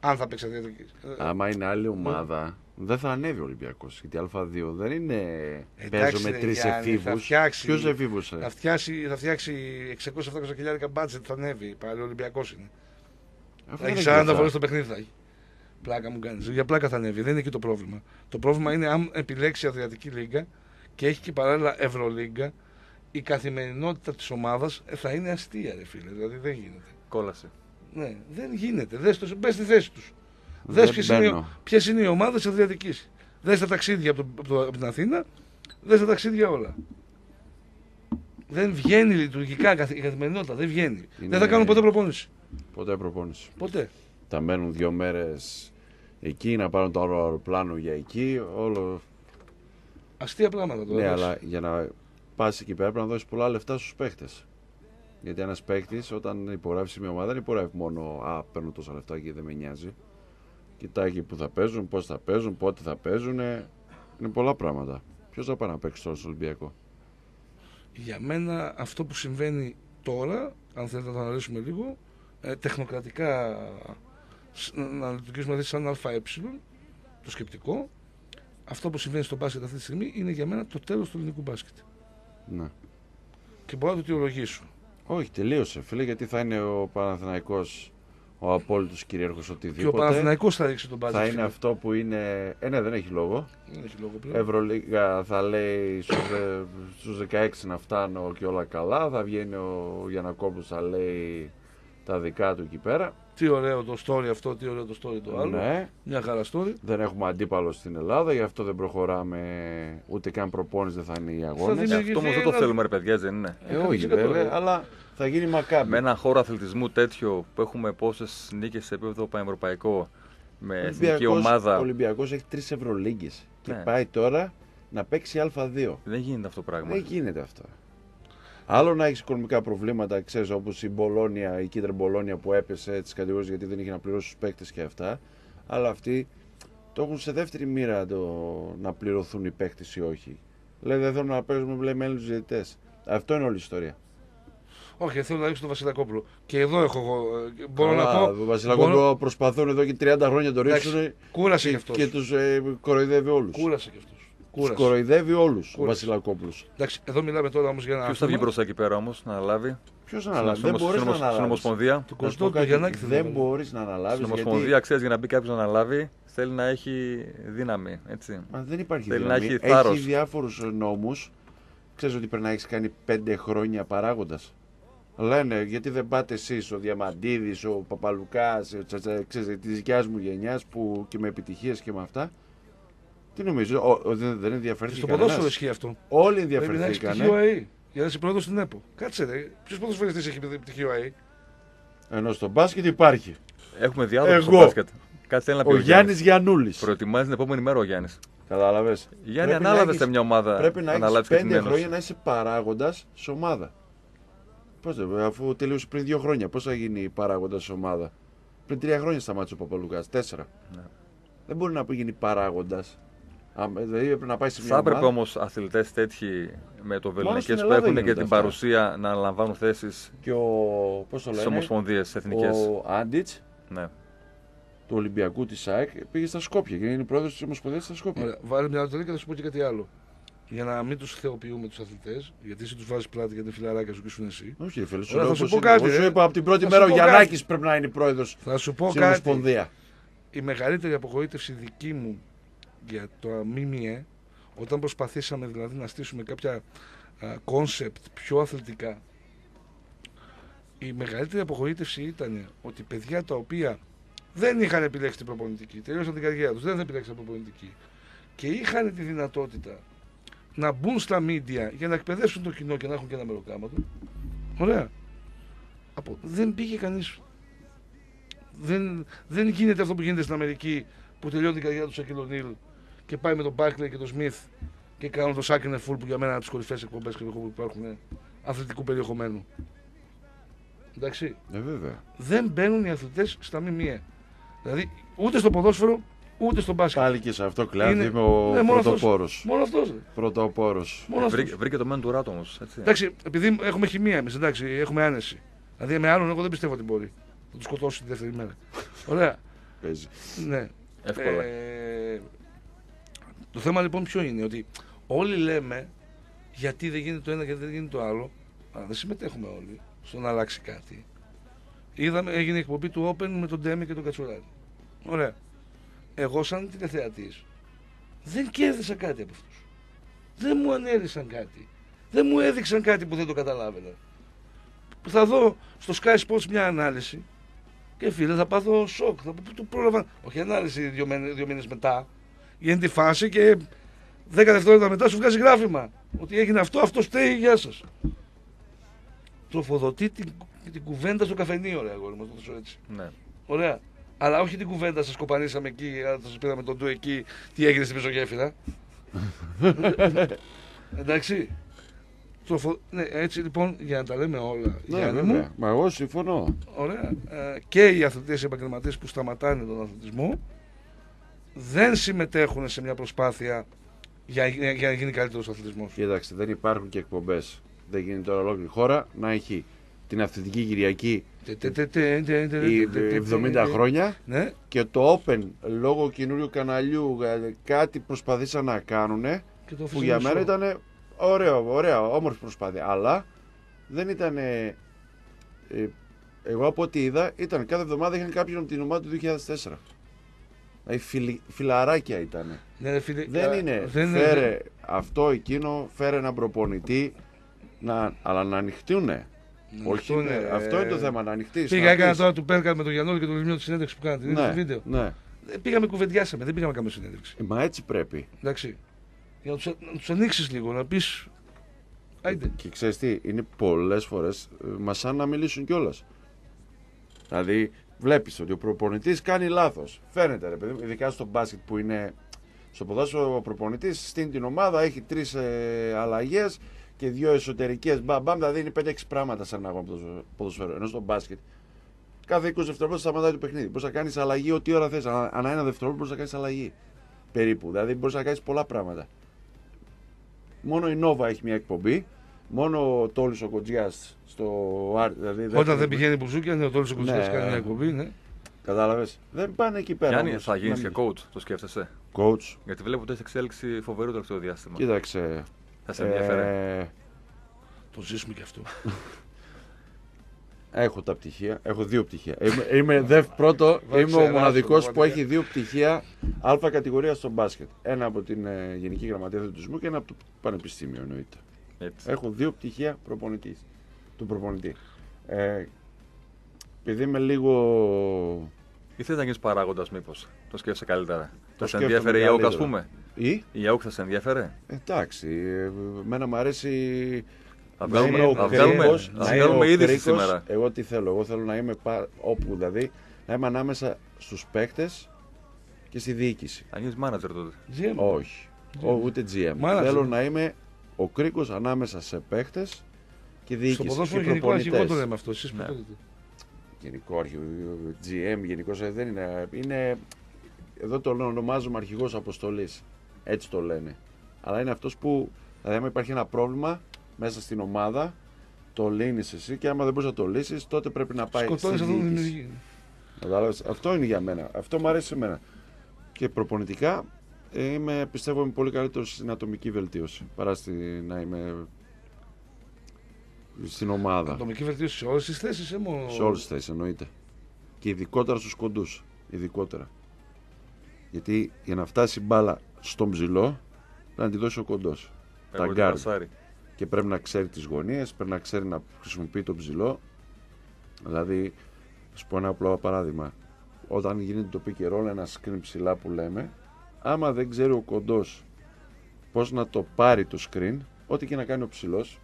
Αν θα παίξει Αδριατικής. Άμα είναι άλλη ομάδα, δεν θα ανέβει ο Ολυμπιακός. Γιατί Α2 δεν είναι. Εντάξει, Παίζω με ρε τρεις Γιάννη, θα εφήβους. φτιάξει- Ποιος εφήβου. Θα φτιάξει, θα φτιάξει 600-700 χιλιάρικα μπάτζετ, θα ανέβει. Πάλι ο Ολυμπιακός είναι. Θα έχει 40 φορές το παιχνίδι θα έχει. Πλάκα μου κάνεις. Για πλάκα θα ανέβει. Δεν είναι εκεί το πρόβλημα. Το πρόβλημα είναι αν επιλέξει Αδριατική Λίγκα και έχει και παράλληλα Ευρωλίγκα, η καθημερινότητα της ομάδας θα είναι αστεία, ρε φίλε. Δηλαδή δεν γίνεται. Κόλαση. Ναι, δεν γίνεται. Δες το, μπες στη θέση τους. Δεν Δες ποιες είναι, μπαίνω. ποιες είναι οι ομάδες της Αδριατικής. Δες τα ταξίδια από, το, από, το- από την Αθήνα, δες τα ταξίδια όλα. Δεν βγαίνει λειτουργικά καθ- η καθημερινότητα, δεν βγαίνει. Είναι- Δεν θα κάνουν ποτέ προπόνηση. Ποτέ προπόνηση. Ποτέ. Θα μένουν δύο μέρες εκεί να πάρουν το αεροπλάνο για εκεί. Όλο. Αστεία πράγματα τώρα. Ναι, δες. αλλά για να πας εκεί πέρα πρέπει να δώσεις πολλά λεφτά στους παίχτε. Γιατί ένας παίχτη όταν υπογράφεις σε μια ομάδα δεν υπογράφει μόνο Α, παίρνω τόσα λεφτά και δεν με νοιάζει. Κοιτάει που θα παίζουν, πώς θα παίζουν, πότε θα παίζουν. Είναι πολλά πράγματα. Ποιος θα πάει να παίξει τώρα στο Ολυμπιακό; Για μένα αυτό που συμβαίνει τώρα, αν θέλετε να το αναλύσουμε λίγο, ε, τεχνοκρατικά σ- να λειτουργήσουμε δηλαδή σαν ΑΕ, το σκεπτικό, αυτό που συμβαίνει στο μπάσκετ αυτή τη στιγμή είναι για μένα το τέλος του ελληνικού μπάσκετ. Ναι. Και μπορώ να το αιτιολογήσω. Όχι, τελείωσε φίλε, γιατί θα είναι ο Παναθηναϊκός ο απόλυτος κυρίαρχος Και ο οτιδήποτε. Παναθηναϊκός θα ρίξει τον μπάσκετ. θα είναι φίλε. αυτό που είναι. Ε, ναι, δεν έχει λόγο. Δεν έχει λόγο πλέον. Ευρωλίγα θα λέει στους, ε, στους 16 να φτάνω και όλα καλά. Θα βγαίνει ο Γιανακόπουλος θα λέει τα δικά του εκεί πέρα. Τι ωραίο το story αυτό, τι ωραίο το story το άλλο. Ναι, Μια χαρά story. δεν έχουμε αντίπαλο στην Ελλάδα, γι' αυτό δεν προχωράμε ούτε καν προπόνηση δεν θα είναι οι αγώνες. δημιουργηθεί Ε, αυτό όμως δεν το ένα- θέλουμε, ρε παιδιά, έτσι δεν είναι. Ε, όχι 100% βέβαια, ρε. αλλά θα γίνει μακάμπι. Με έναν χώρο αθλητισμού τέτοιο που έχουμε πόσες νίκες σε επίπεδο πανευρωπαϊκό με εθνική ομάδα. Ο Ολυμπιακός έχει τρεις Ευρωλίγκες και Ναι. πάει τώρα να παίξει Α2. Δεν γίνεται αυτό το πράγμα. Δεν γίνεται αυτό. Άλλο να έχεις οικονομικά προβλήματα, ξέρεις, όπως η Μπολόνια, η κίτρινη Μπολόνια που έπεσε τι κατηγορίε γιατί δεν είχε να πληρώσει τους παίκτες και αυτά. Αλλά αυτοί το έχουν σε δεύτερη μοίρα το να πληρωθούν οι παίκτες ή όχι. Λέει δεν θέλουν να παίζουμε λέει, με Έλληνες διαιτητές. Αυτό είναι όλη η ιστορία. Όχι, θέλω να ρίξω τον Βασιλακόπουλο. Και εδώ έχω εγώ. ε, Μπορώ Αλλά, να πω. Ο Βασιλακό μπορώ- το προσπαθούν εδώ και 30 χρόνια να το Εντάξει, ρίξουν Κούρασε κι και, αυτός. και τους ε, κοροϊδεύει όλους. Κούρασε κι αυτός. Του Κούρασε. κοροϊδεύει όλους ο Κούρασε. Βασιλακόπουλος. Εντάξει, εδώ μιλάμε τώρα όμως για ένα. Ποιος θα βγει άθλημα. μπροστά εκεί πέρα όμως να αναλάβει; Ποιος να αναλάβει, δεν Στην μπορείς να Ομοσ- Στην αναλάβεις. Ομοσπονδία. Του Να σου Κωστό, πω του κάτι, Γιαννάκη θέλω δεν να μπορείς να αναλάβεις. Στην γιατί... Ομοσπονδία, ξέρεις, για να μπει κάποιος να αναλάβει, θέλει να έχει δύναμη. Έτσι. Μα δεν υπάρχει Θέλει να δύναμη. έχει θάρρος. Έχει διάφορους νόμους. Ξέρεις ότι πρέπει να έχεις κάνει πέντε χρόνια παράγοντας. Λένε γιατί δεν πάτε εσείς, ο Διαμαντίδης, ο Παπαλουκάς, της δικιάς μου γενιάς που και με επιτυχίες και με αυτά. Τι νομίζω, ο, ο, δεν, δεν ενδιαφέρθηκε Στο κανένας; ποδόσφαιρο ισχύει αυτό. Όλοι Πρέπει να έχεις ενδιαφερθήκανε. πτυχίο ΑΕ. Για να είσαι πρόεδρος στην ΕΠΟ. Κάτσε ρε. Ποιος ποδοσφαιριστής έχει πτυχίο ΑΕ. Ενώ στο μπάσκετ υπάρχει. Έχουμε διάλογο στο Εγώ. μπάσκετ. Κάτι θέλει να πει Ο Γιάννης Γιανούλης. Προετοιμάζει την επόμενη μέρα ο Γιάννης. Κατάλαβες. Γιάννη, ανάλαβες σε μια ομάδα. Πρέπει να έχεις αναλάβεις πέντε κρατημένος. χρόνια να είσαι παράγοντας σε ομάδα. Πώς δεν, αφού τελείωσε πριν δύο χρόνια, πώς θα γίνει παράγοντας σε ομάδα; Πριν τρία χρόνια σταμάτησε ο Παπαλουκάς. Τέσσερα. Ναι. Δεν μπορεί να γίνει παράγοντας. Δηλαδή πρέπει να πάει σε μια Θα έπρεπε ομάδα όμως αθλητές τέτοιοι με το στην βεληνικέ που Ελλάδα έχουν και γίνονται την αυτά. παρουσία να αναλαμβάνουν θέσεις και ο. Πώς το στις λένε; ομοσπονδίες εθνικές. Ο Άντιτς Ναι. του Ολυμπιακού της ΑΕΚ πήγε στα Σκόπια και είναι πρόεδρος της Ομοσπονδίας στα Σκόπια. Ωραία. Βάλε μια άλλη και θα σου πω και κάτι άλλο. Για να μην τους θεοποιούμε τους αθλητές, γιατί εσύ τους βάζεις πλάτη γιατί είναι φιλαράκια σου και ήσουν εσύ. Όχι, ρε φίλε, σου Ωραία, λέω θα σου πώς πω είναι. κάτι, Εγώ σου ρε. είπα από την πρώτη Θα μέρα ο σου πω Γιαννάκης πρέπει να είναι πρόεδρος Θα σου πω στην κάτι. Ομοσπονδία. Η μεγαλύτερη απογοήτευση δική μου για το ΜΜΕ, όταν προσπαθήσαμε δηλαδή να στήσουμε κάποια concept πιο αθλητικά, η μεγαλύτερη απογοήτευση ήταν ότι παιδιά τα οποία δεν είχαν επιλέξει την προπονητική, τελείωσαν την καριέρα τους, δεν είχαν επιλέξει την προπονητική και είχαν τη δυνατότητα να μπουν στα μίντια για να εκπαιδεύσουν το κοινό και να έχουν και ένα μεροκάματο. Ωραία. Από, δεν πήγε κανείς δεν, δεν γίνεται αυτό που γίνεται στην Αμερική που τελειώνει την καριέρα του Σάκη Λονίλ και πάει με τον Μπάρκλεϊ και τον Σμιθ και κάνουν το Σάκη Φουλ που για μένα είναι από τις κορυφαίες εκπομπές που υπάρχουν ε, αθλητικού περιεχομένου. Εντάξει. Ε, βέβαια. Δεν μπαίνουν οι αθλητές στα ΜΜΕ. Δηλαδή ούτε στο ποδόσφαιρο ούτε στο μπάσκετ. Πάλι και σε αυτό κλάδι Είναι- είμαι ο Ναι, μόνο αυτός. πρωτοπόρος. Μόνο αυτός. Πρωτοπόρος. Μόνο αυτός. Βρήκε, βρήκε το μένου του ράτου όμως. Εντάξει, επειδή έχουμε χημεία εμείς, εντάξει, έχουμε άνεση. Δηλαδή με άλλον εγώ δεν πιστεύω ότι μπορεί. Θα του σκοτώσει τη δεύτερη μέρα. Ωραία. Παίζει. Ναι. Εύκολα. Ε, το θέμα λοιπόν ποιο είναι, ότι όλοι λέμε γιατί δεν γίνεται το ένα και δεν γίνεται το άλλο, αλλά δεν συμμετέχουμε όλοι στο να αλλάξει κάτι. Είδαμε, έγινε η εκπομπή του Open με τον Ντέμι και τον Κατσουράκη. Ωραία. Εγώ σαν τηλεθεατής δεν κέρδισα κάτι από αυτούς. Δεν μου ανέρισαν κάτι. Δεν μου έδειξαν κάτι που δεν το καταλάβαινα. Που θα δω στο Sky Sports μια ανάλυση και φίλε θα πάθω σοκ. Θα πω, πού το πρόλαβα; Όχι ανάλυση δύο, μήνε- δύο μήνες μετά. Γίνεται τη φάση και 10 δευτερόλεπτα μετά σου βγάζει γράφημα. Ότι έγινε αυτό, αυτό στέει, γεια σας. Τροφοδοτεί την, την κουβέντα στο καφενείο, ρε αγόρι μου, να το θέσω έτσι. Ναι. Ωραία. Αλλά όχι την κουβέντα, σας κοπανίσαμε εκεί, σας πήραμε τον του εκεί, τι έγινε στην πεζογέφυρα; Εντάξει. Τροφο... Ναι, έτσι λοιπόν για να τα λέμε όλα. Ναι, Γιάννη μου, βέβαια. Μα εγώ συμφωνώ. Ωραία. Ε, και οι αθλητές επαγγελματίες που σταματάνε τον αθλητισμό δεν συμμετέχουν σε μια προσπάθεια για, για, για να γίνει καλύτερος ο αθλητισμός. Κοίταξε, δεν υπάρχουν και εκπομπές. Δεν γίνεται τώρα ολόκληρη χώρα να έχει την αυθεντική Κυριακή οι 70 χρόνια Ναι, και το Open λόγω καινούριου καναλιού ε, κάτι προσπαθήσαν να κάνουν και το που για μένα ήταν ωραίο, ωραία, όμορφη προσπάθεια. Αλλά δεν ήταν. Ε, ε, εγώ από ό,τι είδα ήταν κάθε εβδομάδα είχαν κάποιον την ομάδα του 2004. Δηλαδή φιλι- φιλαράκια ήταν. Ναι, ρε φίλε, Δεν α, είναι. δεν είναι- φέρε αυτό, εκείνο, φέρε έναν προπονητή. Να, αλλά να ανοιχτούνε. να Όχι, ανοιχτούν, ναι, ε, αυτό είναι το θέμα, να ανοιχτείς. Πήγα, έκανα τώρα του Πέρκαρ με τον Γιαννόλη και τον Λιμιό της συνέντευξης που κάνατε. Ναι. Ναι, το βίντεο; ναι. Ε, Πήγαμε, κουβεντιάσαμε, δεν πήγαμε καμία συνέντευξη. Ε, Μα έτσι πρέπει. Εντάξει. Για να τους να τους ανοίξεις λίγο, να πεις. Άιντε. Και ξέρεις τι, είναι πολλές φορές μα σαν να μιλήσουν κιόλας. Δηλαδή, βλέπεις ότι ο προπονητής κάνει λάθος. Φαίνεται, ρε παιδί, μου, ειδικά στο μπάσκετ που είναι. Στο ποδόσφαιρο, ο προπονητής στην την ομάδα έχει τρεις ε, αλλαγές και δύο εσωτερικές. Μπαμ, δηλαδή είναι 5-6 πράγματα σαν ένα αγώνα ποδοσφαι- ποδοσφαίρο. Ενώ στο μπάσκετ κάθε 20 δευτερόλεπτα σταματάει το παιχνίδι. Μπορείς να κάνεις αλλαγή ό,τι ώρα θες. Ανά ένα δευτερόλεπτο μπορείς να κάνεις αλλαγή. Περίπου. Δηλαδή μπορείς να κάνεις πολλά πράγματα. Μόνο η Νόβα έχει μια εκπομπή. Μόνο ο Τόλι ο Κοτζιάς στο Άρ. Δηλαδή Όταν δεν πηγαίνει μπουζούκια, είναι ο Τόλο ο Ναι. κάνει μια εκπομπή. Ναι. Κατάλαβες. Δεν πάνε εκεί πέρα. Γιάννη, όμως. θα γίνεις Να και μην- coach, το σκέφτεσαι; Coach. Γιατί βλέπω ότι έχεις εξέλιξη φοβερό το τελευταίο διάστημα. Κοίταξε. Θα σε ενδιαφέρε. ε, Το ζήσουμε κι αυτό. έχω τα πτυχία. Έχω δύο πτυχία. Είμαι, είμαι δεύ, πρώτο, Βάλε είμαι ο ξεράσου, μοναδικός που πραγματικά. έχει δύο πτυχία Α κατηγορία στο μπάσκετ. Ένα από την ε, Γενική Γραμματεία Αθλητισμού και ένα από το Πανεπιστήμιο εννοείται. Έτσι. Έχω δύο πτυχία προπονητής, του προπονητή. Ε, επειδή είμαι λίγο. Ή θε να γίνεις παράγοντας, μήπως. Το σκέφτεσαι καλύτερα. Θα σε σκέφτομαι ενδιαφέρε η ΑΟΚ, ας καλύτερα. πούμε; Ή, Η ΑΟΚ θα σε ενδιαφέρε; εντάξει, ε, εμένα μου αρέσει Θα να είμαι βγάλουμε, ο θα βγάλουμε, κρίκος, θα να είμαι βγάλουμε ο είδηση κρίκος. σήμερα. Εγώ τι θέλω, εγώ θέλω να είμαι πα- όπου δηλαδή, να είμαι ανάμεσα στους παίκτες και στη διοίκηση. Θα γίνεις manager τότε. GM. Όχι, ο, ούτε GM. Manager. Θέλω να είμαι ο κρίκος ανάμεσα σε παίκτες και Στο διοίκηση ποδόσφαιρο και γενικό αρχηγό το προπονητές. λέμε αυτό. Εσείς Ναι. που το λέτε. Γενικό αρχηγό, GM, γενικός δεν είναι. είναι εδώ το ονομάζουμε αρχηγός αποστολής. Έτσι το λένε. Αλλά είναι αυτός που, δηλαδή άμα υπάρχει ένα πρόβλημα μέσα στην ομάδα, το λύνεις εσύ και άμα δεν μπορείς να το λύσεις, τότε πρέπει να πάει Σκοτώνεις στη αυτό που διοίκηση. δημιουργεί. Κατάλαβες; Αυτό είναι για μένα. Αυτό μου αρέσει σε μένα. Και προπονητικά ε, είμαι, πιστεύω, είμαι πολύ καλύτερος στην ατομική βελτίωση παρά στη, να είμαι στην ομάδα. Ατομική βελτίωση σε όλες τις θέσεις. Μόνο... Σε όλες τις θέσεις εννοείται. Και ειδικότερα στους κοντούς. Ειδικότερα. Γιατί για να φτάσει η μπάλα στον ψηλό πρέπει να τη δώσει ο κοντός. Εγώ Τα το γκάρ. πασάρι. Και πρέπει να ξέρει τις γωνίες, πρέπει να ξέρει να χρησιμοποιεί τον ψηλό. Δηλαδή, θα σου πω ένα απλό παράδειγμα. Όταν γίνεται το pick and roll, ένας screen ψηλά που λέμε, άμα δεν ξέρει ο κοντός πώς να το πάρει το screen, ό,τι και να κάνει ο ψηλός,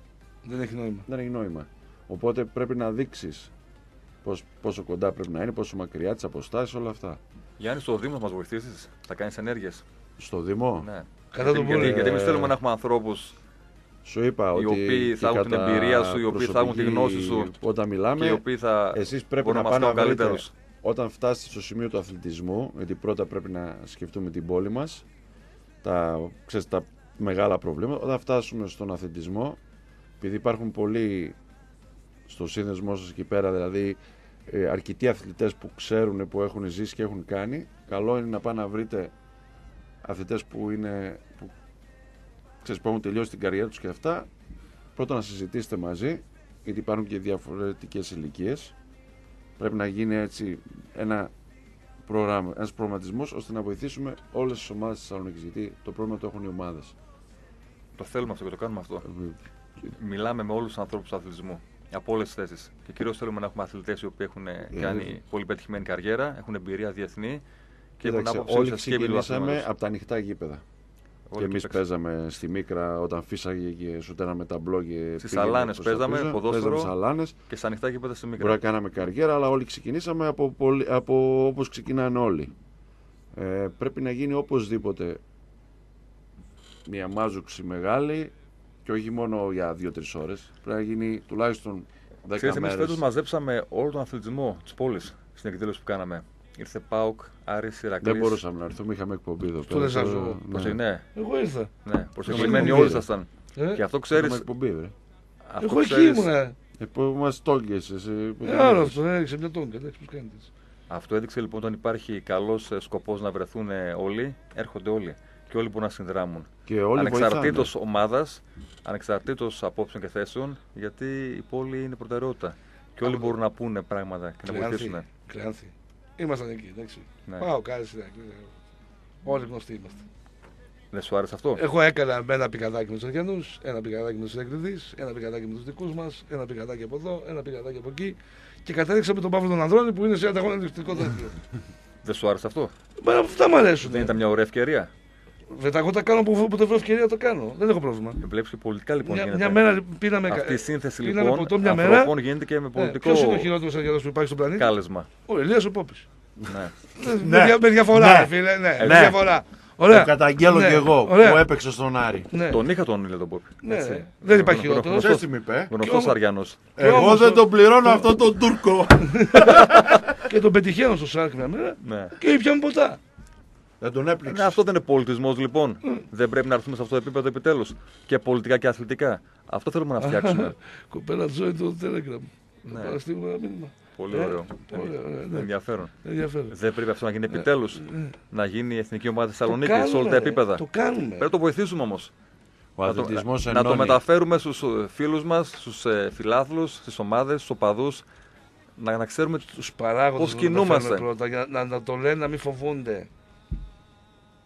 Δεν έχει νόημα. δεν έχει νόημα. Οπότε πρέπει να δείξεις πόσο κοντά πρέπει να είναι, πόσο μακριά τις αποστάσεις, όλα αυτά. Γιάννη, στο Δήμο μας βοηθήσεις; Θα κάνεις ενέργειες; Στο Δήμο, Ναι. Κατά τον γιατί, γιατί, Μπούλε. γιατί εμείς Ε, θέλουμε να έχουμε ανθρώπους σου είπα Οι ότι. οποίοι θα και έχουν την κατά εμπειρία σου, οι οποίοι θα έχουν τη προσωπική- γνώση σου Όταν και μιλάμε, οι οποίοι θα εσείς πρέπει μπορούν να να μας πάνε να κάνουν βρείτε καλύτερους. Όταν φτάσει στο σημείο του αθλητισμού, γιατί πρώτα πρέπει να σκεφτούμε την πόλη μας, τα, ξέρεις, τα μεγάλα προβλήματα. Όταν φτάσουμε στον αθλητισμό, επειδή υπάρχουν πολλοί στο σύνδεσμό σας εκεί πέρα, δηλαδή ε, αρκετοί αθλητές που ξέρουν, που έχουν ζήσει και έχουν κάνει, καλό είναι να πάνε να βρείτε αθλητές που είναι που, ξέρεις, που έχουν τελειώσει την καριέρα τους και αυτά πρώτα να συζητήσετε μαζί γιατί υπάρχουν και διαφορετικές ηλικίες. Πρέπει να γίνει έτσι ένα πρόγραμμα, ένας προγραμματισμός ώστε να βοηθήσουμε όλες τις ομάδες της Θεσσαλονίκης γιατί το πρόβλημα το έχουν οι ομάδες Το θέλουμε αυτό και το κάνουμε αυτό. Ε, Μιλάμε με όλους τους ανθρώπους του αθλητισμού. Από όλες τις θέσεις. Και κυρίως θέλουμε να έχουμε αθλητές οι οποίοι έχουν κάνει πολύ πετυχημένη καριέρα, έχουν εμπειρία διεθνή και έχουν Κοίταξε, άποψη όλοι σε σκέπη του ξεκινήσαμε αθλήματος. από τα ανοιχτά γήπεδα. Όλοι και εμείς παίξαμε. παίζαμε στη Μίκρα όταν φύσαγε και σουτέραμε τα μπλό και. Στις πήγαινε Σαλάνες προς τα παίζαμε, πίσω. ποδόσφαιρο. Παίζαμε στις Σαλάνες. Και στα ανοιχτά γήπεδα στη Μπορεί μικρά. να κάναμε καριέρα, αλλά όλοι ξεκινήσαμε από, πολύ, από όπως ξεκινάνε όλοι. Ε, πρέπει να γίνει οπωσδήποτε μια μάζοξη μεγάλη και όχι μόνο για 2-3 ώρες. Πρέπει να γίνει τουλάχιστον 10 Ξέρετε, εμείς μέρες. φέτος μαζέψαμε όλο τον αθλητισμό της πόλης στην εκδήλωση που κάναμε. Ήρθε Πάουκ, Άρης, Ηρακλής. Δεν μπορούσαμε να έρθουμε, είχαμε εκπομπή εδώ Στο πέρα. Λεζάζο. Τώρα, Προσε- ναι, Εγώ ήρθα. ναι. Προσκεκλημένοι εκπομπή. όλοι ήσασταν. Ε, Και αυτό Είχαμε ξέρεις, εκπομπή, ρε. αυτό εγώ εκεί ξέρεις- ήμουνα. Ε, που μας τόγκες, εσύ. που Ε, δεν Άλλο είδες. αυτό, έριξε μια τόγκα. Εντάξει, πώς κάνετε. έτσι. Αυτό έδειξε λοιπόν όταν υπάρχει καλός ε, σκοπός να βρεθούν ε, όλοι, έρχονται όλοι. Και όλοι μπορούν να συνδράμουν. Και όλοι ανεξαρτήτως βοηθάνε. ομάδας, ανεξαρτήτως απόψεων και θέσεων, γιατί η πόλη είναι προτεραιότητα. Και όλοι Από το- μπορούν να πούνε πράγματα και να Κλεάνθη. βοηθήσουν. Κλεάνθη. Ήμασταν εκεί, εντάξει. Ναι. Πάω, κάτι Όλοι γνωστοί είμαστε. Δεν σου άρεσε αυτό; Εγώ έκανα με ένα πικαδάκι με τους Αριανού, ένα πικαδάκι με τους Εκρηδεί, ένα πικαδάκι με τους δικούς μας, ένα πικαδάκι από εδώ, ένα πικαδάκι από εκεί. Και κατέληξα με τον Παύλο τον Ανδρώνη που είναι σε ανταγωνιστικό τέτοιο. Δεν σου άρεσε αυτό; Μα αυτά μου αρέσουν. Δεν ήταν μια ωραία ευκαιρία; Βέβαια, εγώ τα κάνω που που δεν βρω ευκαιρία να το κάνω. Δεν έχω πρόβλημα. Βλέπεις και πολιτικά λοιπόν Μια, γίνεται. μια μέρα πήραμε. Αυτή η σύνθεση πήραμε λοιπόν ποτό μια μέρα. ανθρώπων γίνεται και με πολιτικό Ποιος είναι ο χειρότερος Αριανό που υπάρχει στον πλανήτη, κάλεσμα. Ο Ελία ο Πόπης. ναι. Με, δια- με διαφορά, Ναι. ρε φίλε. Ναι, με Ναι. διαφορά. Το Ωραία. καταγγέλω Ναι, κι εγώ ωραία. που έπαιξε στον Άρη. Ναι. Τον είχα τον Ήλιο τον Πόπη. Ναι, Έτσι. ρε. Δεν υπάρχει Γνω- χειρότερος. γνωστός- Ξέρεις τι μου είπε; Γνωστός όμως- Αριανός. Εγώ όμως δεν το- τον πληρώνω αυτόν τον Τούρκο. Και τον πετυχαίνω στο Σάρκ μια μέρα Ναι. και πιάνουν ποτά. Δεν τον Ναι, έπληξε. αυτό δεν είναι πολιτισμός λοιπόν. δεν πρέπει να έρθουμε σε αυτό το επίπεδο επιτέλους. Και πολιτικά και αθλητικά. Αυτό θέλουμε να φτιάξουμε. Κοπέλα Τζόι το Telegram. Ναι. Να παραστείλουμε ένα μήνυμα. Πολύ Ε, ωραίο. Ωραία, ωραία, ναι. Ενδιαφέρον. Ενδιαφέρον. Δεν πρέπει αυτό να γίνει επιτέλους. Να γίνει η εθνική ομάδα Το Θεσσαλονίκης σε όλα κάνουμε, τα ρε. επίπεδα. Το κάνουμε. Πρέπει να το βοηθήσουμε όμως. Ο Να το, αθλητισμός να το ενώνει. μεταφέρουμε στους φίλους μας, στους φιλάθλους, στις ομάδες, στους οπαδούς. Να, να ξέρουμε Τους παράγοντες Πώς να τα κινούμαστε. φέρουμε Πρώτα, για να, να το λένε να μην φοβούνται.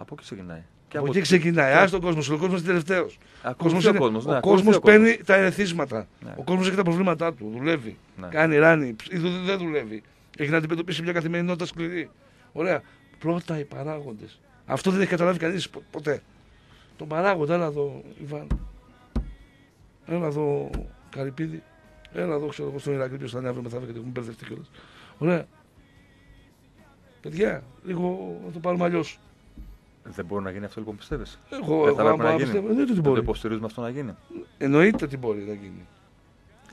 Από εκεί ξεκινάει. Και από εκεί ξεκινάει. Α τον κόσμος. Ο κόσμος είναι τελευταίος. Ο Ακολουθεί κόσμος ο είναι- κόσμος, ναι, ο ακολουθεί κόσμος ο κόσμος. παίρνει τα ερεθίσματα. Ναι. Ο κόσμος έχει τα προβλήματά του. Δουλεύει. Ναι. Κάνει ράνι. Ή δου- δεν δουλεύει. Έχει να αντιμετωπίσει μια καθημερινότητα σκληρή. Ωραία. Πρώτα οι παράγοντες. Αυτό δεν έχει καταλάβει κανείς ποτέ. Τον παράγοντα, έλα εδώ, Ιβάν. Έλα εδώ, Καρυπίδη. Έλα εδώ, ξέρω εγώ, στον Ηρακλή, ποιος θα είναι αύριο μεθαύριο, γιατί έχουμε μπερδευτεί κιόλας. Ωραία. Παιδιά, λίγο να το πάρουμε αλλιώς. Δεν μπορεί να γίνει αυτό λοιπόν πιστεύεις; Εγώ, Δεν θα εγώ έπρεπε να άμα γίνει. πιστεύω, εννοείται ότι Δεν το μπορεί. υποστηρίζουμε αυτό να γίνει. Εννοείται ότι μπορεί να γίνει.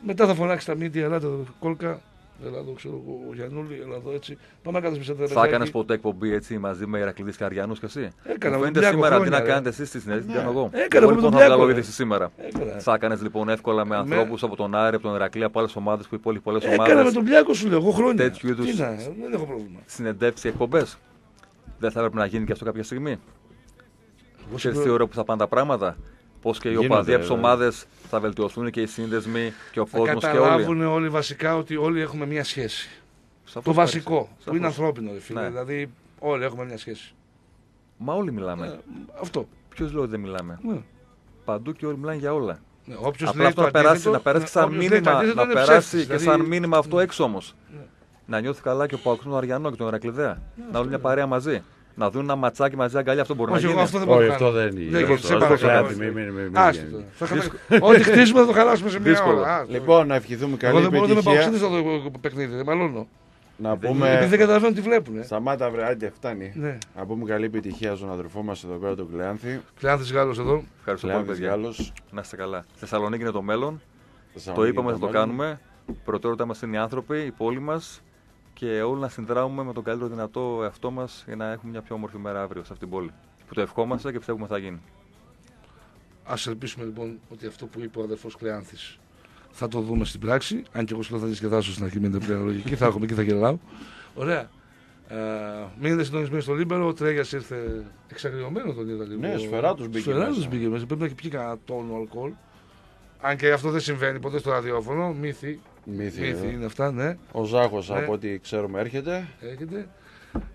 Μετά θα φωνάξει τα μύτια, ελάτε εδώ, κόλκα. Ελά εδώ, ξέρω εγώ, ο Γιαννούλη, ελά εδώ έτσι. Πάμε να κάνουμε σε Θα έκανες ποτέ εκπομπή έτσι μαζί με Ηρακλήδης και Αριανούς κι εσύ; Έκανα, Μου με φαίνεται τον Πλιάκο σήμερα αντί χρόνια, να ρε. κάνετε εσείς τη συνέντευξη, την κάνω εγώ. Έκανα, Εγώ με λοιπόν τον θα βγάλω Πλιάκο, είδηση σήμερα. Έκανα. Θα έκανες λοιπόν εύκολα με ανθρώπους από τον Άρη, από τον Ηρακλή, από άλλες ομάδες που υπόλοιπε πολλές Έκανα με ομάδες. τον Πλιάκο σου λέω, εγώ χρόνια. Τέτοιου είδους- Τι να, δεν έχω πρόβλημα. Συνεντεύξει εκπομπές. Δεν θα έπρεπε να γίνει και αυτό κάποια στιγμή. Εγώ Ξέρει σου τι λέω, ώρα που θα πάνε τα πράγματα. Πώς και οι Γίνονται, οπαδοί από τις βέβαια. ομάδες θα βελτιωθούν και οι σύνδεσμοι και ο θα κόσμος και όλοι. καταλάβουν όλοι βασικά ότι όλοι έχουμε μια σχέση. Σαφώς Το υπάρχει. βασικό, που Σαφώς. είναι ανθρώπινο, ρε φίλε. Ναι. Δηλαδή, όλοι έχουμε μια σχέση. Μα όλοι Ε, μιλάμε. αυτό. Ποιος λέει ότι δεν μιλάμε; Ναι. Παντού και όλοι μιλάνε για όλα. Ναι, όποιος Απλά λέει αυτό το να περάσει, αντίθετο- να περάσει ναι, σαν όποιος λέει το μήνυμα, αντίθετο να είναι περάσει ψεύτης, και δηλαδή- σαν μήνυμα αυτό έξω όμως. Ναι. Να νιώθεις καλά και ο Παοξού τον Αριανό και τον Ερακλειδέα. Να όλη μια παρέα μαζί. Να δουν ένα ματσάκι μαζί αγκαλιά. Αυτό μπορεί Όχι, να εγώ γίνει. αυτό δεν μπορώ Όχι, να αυτό κάνω. δεν Δεν είναι. γίνεται, Αυτό σε το παρακαλώ. κράτη, μη- μη- μη- μη Άστο βγαίνει. το. Θα χαλα- Ό,τι χτίσουμε θα το χαλάσουμε σε μια Δύσκολο. ώρα. Άστο. Λοιπόν, να ευχηθούμε Εγώ καλή δεν μπορώ να με επιτυχία. παοξίδες στο το παιχνίδι, δεν μαλώνω. Να Επειδή δεν πούμε. καταλαβαίνω τι βλέπουν. Σταμάτα, βρε, άντε, φτάνει. Ναι. Να πούμε καλή επιτυχία στον αδερφό μας εδώ πέρα, τον Κλεάνθη. Κλεάνθης Γάλλος εδώ. Ευχαριστώ πολύ, Κλεάνθης παιδιά. Γάλλος. Να είστε καλά. Θεσσαλονίκη είναι το μέλλον. Το Θεσσαλονίκη είπαμε, θα το μέλλον. κάνουμε. Προτεραιότητά μας είναι οι άνθρωποι, η πόλη μας και όλοι να συνδράμουμε με τον καλύτερο δυνατό εαυτό μας για να έχουμε μια πιο όμορφη μέρα αύριο σε αυτήν την πόλη. Που το ευχόμαστε και πιστεύουμε θα γίνει. Ας ελπίσουμε λοιπόν ότι αυτό που είπε ο αδερφός Κλεάνθης θα το δούμε στην πράξη. Αν και εγώ σου λέω θα διασκεδάσω στην αρχή με την πλέον λογική. θα έχουμε και θα γελάω. Ωραία. Ε, μείνετε συντονισμένοι στο Λίμπερο. Ο Τρέγιας ήρθε εξαγριωμένο τον είδα λίγο. Ναι, σφαιράτος μπήκε Σφαιράτος μέσα. μπήκε μέσα. Πρέπει να έχει πιει κανένα τόνο αλκοόλ. Αν και αυτό δεν συμβαίνει ποτέ στο ραδιόφωνο. Μύθι. Μύθι, Μύθι εδώ. είναι αυτά, ναι. Ο Ζάχος, Ναι. από ό,τι ξέρουμε, έρχεται. Έρχεται.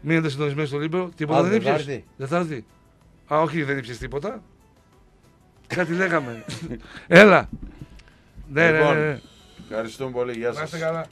Μείνετε συντονισμένοι στο Λίμπερο. Τίποτα Α, δεν δεν θα ήπιες. έρθει. Δεν θα έρθει. Α, όχι, δεν ήπιες τίποτα. Κάτι λέγαμε. Έλα. Ναι, ναι, Λοιπόν, ναι, ναι. Ευχαριστούμε πολύ. Γεια Να σας. είστε καλά.